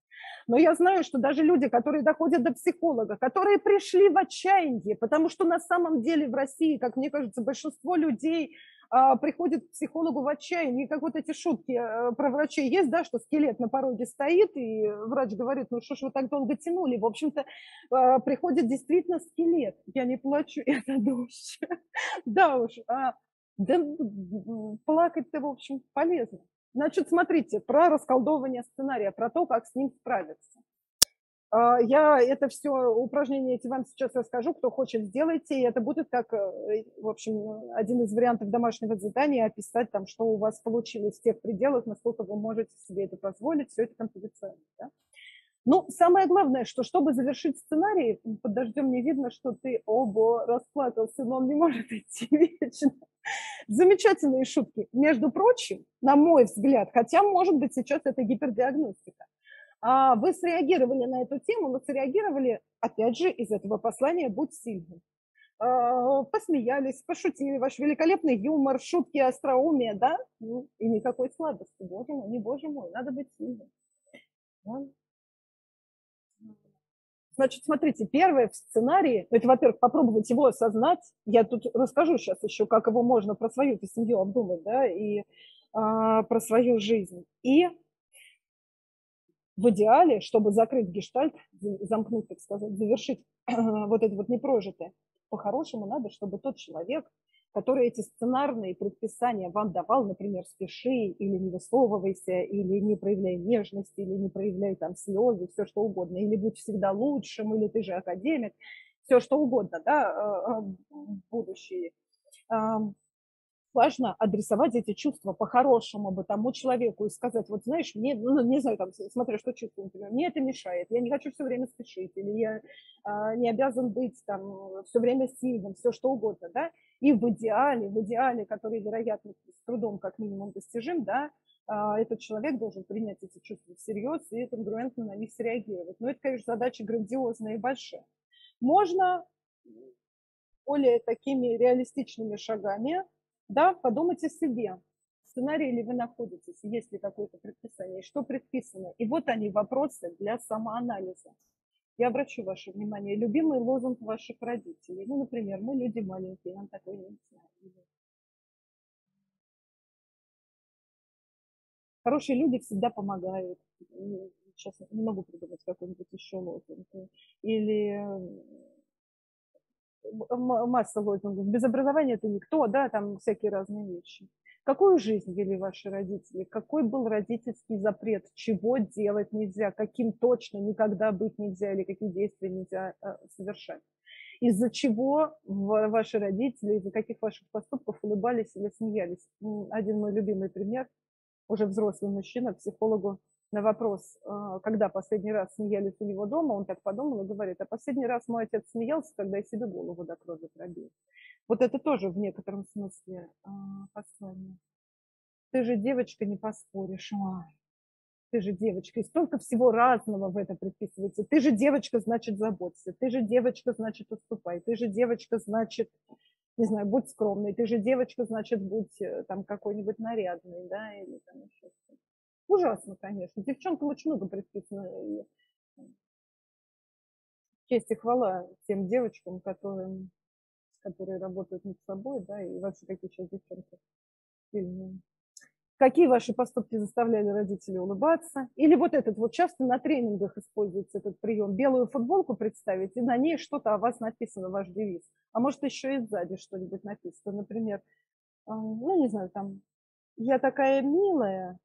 Speaker 1: Но я знаю, что даже люди, которые доходят до психолога, которые пришли в отчаяние, потому что на самом деле в России, как мне кажется, большинство людей приходит к психологу в отчаянии, как вот эти шутки э, про врачей есть, да, что скелет на пороге стоит, и врач говорит, ну что ж вы так долго тянули? В общем-то, а, приходит действительно скелет. Я не плачу, это дождь. Да уж, а, да, плакать-то, в общем, полезно. Значит, смотрите, про расколдовывание сценария, про то, как с ним справиться. А, я это все упражнения эти вам сейчас расскажу, кто хочет, сделайте, и это будет как, э, в общем, один из вариантов домашнего задания, описать там, что у вас получилось в тех пределах, насколько вы можете себе это позволить, все это композиционно. Да? Ну, самое главное, что чтобы завершить сценарий, под дождем не видно, что ты, оба, расплакался, но он не может идти вечно. Замечательные шутки. Между прочим, на мой взгляд, хотя, может быть, сейчас это гипердиагностика, вы среагировали на эту тему, но среагировали, опять же, из этого послания «Будь сильным». а, посмеялись, пошутили, ваш великолепный юмор, шутки, остроумие, да? Ну, и никакой слабости, боже мой, не боже мой, надо быть сильным. Значит, смотрите, первое в сценарии, это, во-первых, попробовать его осознать. Я тут расскажу сейчас еще, как его можно про свою семью обдумать, да, и а, про свою жизнь. И в идеале, чтобы закрыть гештальт, замкнуть, так сказать, завершить вот это вот непрожитое, по-хорошему надо, чтобы тот человек, который эти сценарные предписания вам давал, например, спеши или не высовывайся, или не проявляй нежности, или не проявляй там слезы, все что угодно, или будь всегда лучшим, или ты же академик, все что угодно, да, а, а, будущий важно адресовать эти чувства по-хорошему бы тому человеку и сказать, вот знаешь, мне, ну, не знаю, там, смотря что чувствую, например, мне это мешает, я не хочу все время спешить, или я а, не обязан быть там все время сильным, все что угодно, да, и в идеале, в идеале, который, вероятно, с трудом как минимум достижим, да, а, этот человек должен принять эти чувства всерьез и конгруентно на них среагировать. Но это, конечно, задача грандиозная и большая. Можно более такими реалистичными шагами да, подумайте себе, в сценарии ли вы находитесь, есть ли какое-то предписание, что предписано. И вот они, вопросы для самоанализа. Я обращу ваше внимание, любимый лозунг ваших родителей. Ну, например, мы люди маленькие, нам такой не знаю. Хорошие люди всегда помогают. Сейчас не могу придумать какой-нибудь еще лозунг. Или масса лозунгов. Без образования ты никто, да, там всякие разные вещи. Какую жизнь вели ваши родители? Какой был родительский запрет? Чего делать нельзя? Каким точно никогда быть нельзя? Или какие действия нельзя а, совершать? Из-за чего ваши родители, из-за каких ваших поступков улыбались или смеялись? Один мой любимый пример, уже взрослый мужчина, психологу на вопрос, а, когда последний раз смеялись у него дома, он так подумал и говорит, а последний раз мой отец смеялся, когда я себе голову до крови пробил. Вот это тоже в некотором смысле а, послание. Ты же девочка, не поспоришь. Ой, ты же девочка. И столько всего разного в это предписывается. Ты же девочка, значит, заботься. Ты же девочка, значит, уступай. Ты же девочка, значит, не знаю, будь скромной. Ты же девочка, значит, будь э, там какой-нибудь нарядный, да, или там еще что-то. Ужасно, конечно. Девчонкам очень много предписано. И честь и хвала тем девочкам, которые, которые работают над собой, да, и вообще какие сейчас девчонки сильные. Какие ваши поступки заставляли родителей улыбаться? Или вот этот вот часто на тренингах используется этот прием. Белую футболку представить, и на ней что-то о вас написано, ваш девиз. А может еще и сзади что-нибудь написано. Например, ну не знаю, там, я такая милая,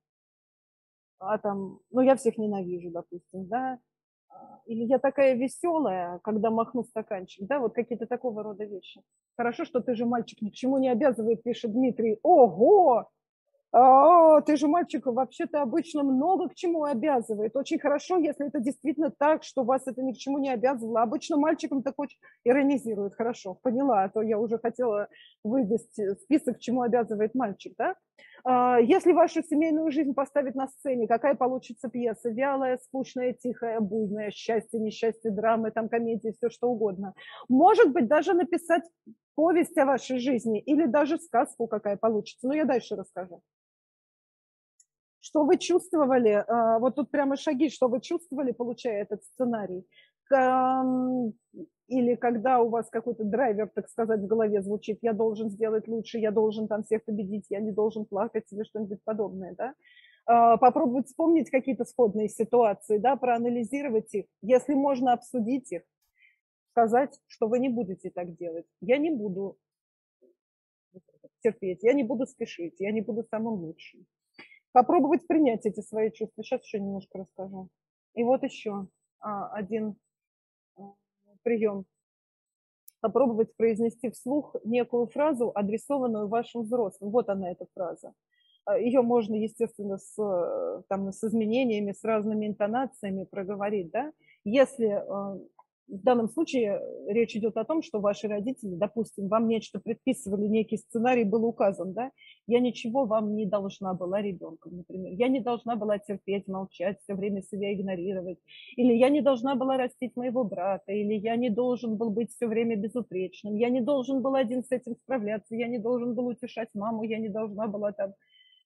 Speaker 1: а там, ну, я всех ненавижу, допустим, да, а, или я такая веселая, когда махну стаканчик, да, вот какие-то такого рода вещи. Хорошо, что ты же мальчик ни к чему не обязывает, пишет Дмитрий. Ого! А, ты же мальчик, вообще-то обычно много к чему обязывает. Очень хорошо, если это действительно так, что вас это ни к чему не обязывало. Обычно мальчикам так очень иронизируют. Хорошо, поняла, а то я уже хотела вывести список, к чему обязывает мальчик, да? А, если вашу семейную жизнь поставить на сцене, какая получится пьеса? Вялая, скучная, тихая, буйная, счастье, несчастье, драмы, там комедии, все что угодно. Может быть, даже написать повесть о вашей жизни или даже сказку какая получится. Но я дальше расскажу. Что вы чувствовали, а, вот тут прямо шаги, что вы чувствовали, получая этот сценарий? Или когда у вас какой-то драйвер, так сказать, в голове звучит, я должен сделать лучше, я должен там всех победить, я не должен плакать или что-нибудь подобное, да, а, попробовать вспомнить какие-то сходные ситуации, да, проанализировать их, если можно обсудить их, сказать, что вы не будете так делать. Я не буду терпеть, я не буду спешить, я не буду самым лучшим. Попробовать принять эти свои чувства. Сейчас еще немножко расскажу. И вот еще а, один прием попробовать произнести вслух некую фразу, адресованную вашим взрослым. Вот она, эта фраза. А, Ее можно, естественно, с, там, с изменениями, с разными интонациями проговорить. Да? Если а, в данном случае э, речь идет о том, что ваши родители, допустим, вам нечто предписывали, некий сценарий был указан, да, я ничего вам не должна была ребенком, например, я не должна была терпеть, молчать, все время себя игнорировать, или я не должна была растить моего брата, или я не должен был быть все время безупречным, я не должен был один с этим справляться, я не должен был утешать маму, я не должна была там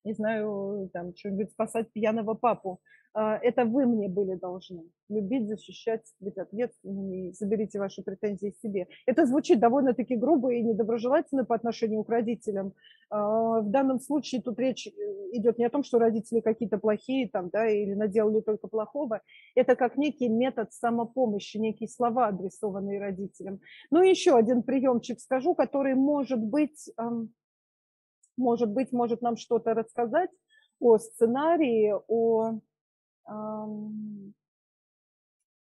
Speaker 1: не знаю, там, что-нибудь спасать пьяного папу. А, это вы мне были должны. Любить, защищать, быть ответственными, заберите ваши претензии себе. Это звучит довольно-таки грубо и недоброжелательно по отношению к родителям. А, в данном случае тут речь э, идет не о том, что родители какие-то плохие там, да, или наделали только плохого. Это как некий метод самопомощи, некие слова, адресованные родителям. Ну и еще один приемчик скажу, который может быть может быть, может нам что-то рассказать о сценарии, о эм,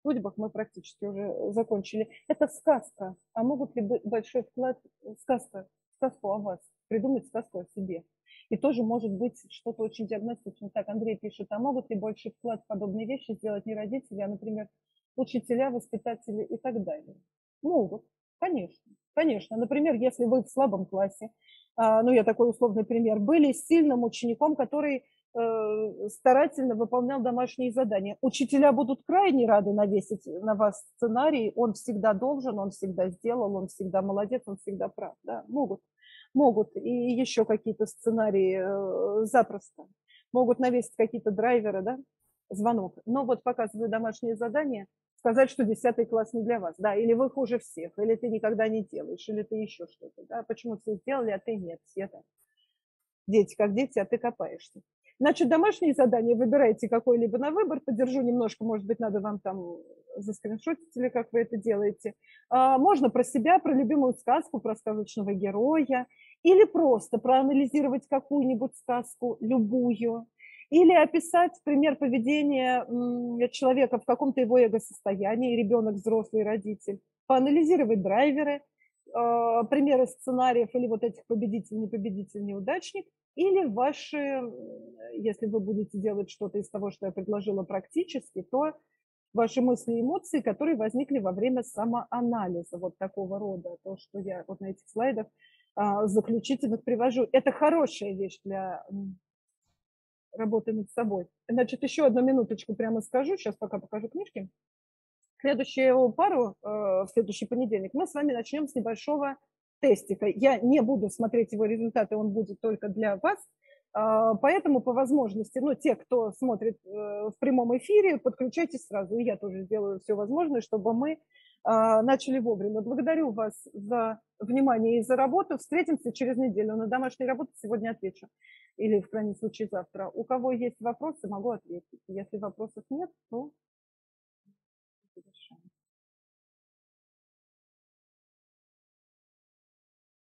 Speaker 1: судьбах мы практически уже закончили. Это сказка. А могут ли быть большой вклад сказка, сказку о вас, придумать сказку о себе? И тоже может быть что-то очень диагностичное. Так, Андрей пишет, а могут ли больший вклад в подобные вещи сделать не родители, а, например, учителя, воспитатели и так далее? Могут, конечно. Конечно. Например, если вы в слабом классе, ну, я такой условный пример, были сильным учеником, который э, старательно выполнял домашние задания. Учителя будут крайне рады навесить на вас сценарий, он всегда должен, он всегда сделал, он всегда молодец, он всегда прав. Да, могут, могут. И еще какие-то сценарии э, запросто. Могут навесить какие-то драйверы, да, звонок. Но вот показываю домашние задания, сказать, что 10 класс не для вас, да, или вы хуже всех, или ты никогда не делаешь, или ты еще что-то, да, почему все сделали, а ты нет, все там. Дети как дети, а ты копаешься. Значит, домашние задания выбирайте какой-либо на выбор, подержу немножко, может быть, надо вам там заскриншотить или как вы это делаете. А, можно про себя, про любимую сказку, про сказочного героя, или просто проанализировать какую-нибудь сказку, любую, или описать пример поведения человека в каком-то его эго-состоянии, ребенок, взрослый, родитель, поанализировать драйверы, а, примеры сценариев или вот этих победитель, не победитель, неудачник, или ваши, если вы будете делать что-то из того, что я предложила практически, то ваши мысли и эмоции, которые возникли во время самоанализа вот такого рода, то, что я вот на этих слайдах а, заключительных привожу. Это хорошая вещь для работы над собой. Значит, еще одну минуточку прямо скажу, сейчас пока покажу книжки. Следующую пару, э, в следующий понедельник, мы с вами начнем с небольшого тестика. Я не буду смотреть его результаты, он будет только для вас. А, поэтому по возможности, ну, те, кто смотрит э, в прямом эфире, подключайтесь сразу. И я тоже сделаю все возможное, чтобы мы начали вовремя. Благодарю вас за внимание и за работу. Встретимся через неделю. На домашней работе сегодня отвечу. Или, в крайнем случае, завтра. У кого есть вопросы, могу ответить. Если вопросов нет, то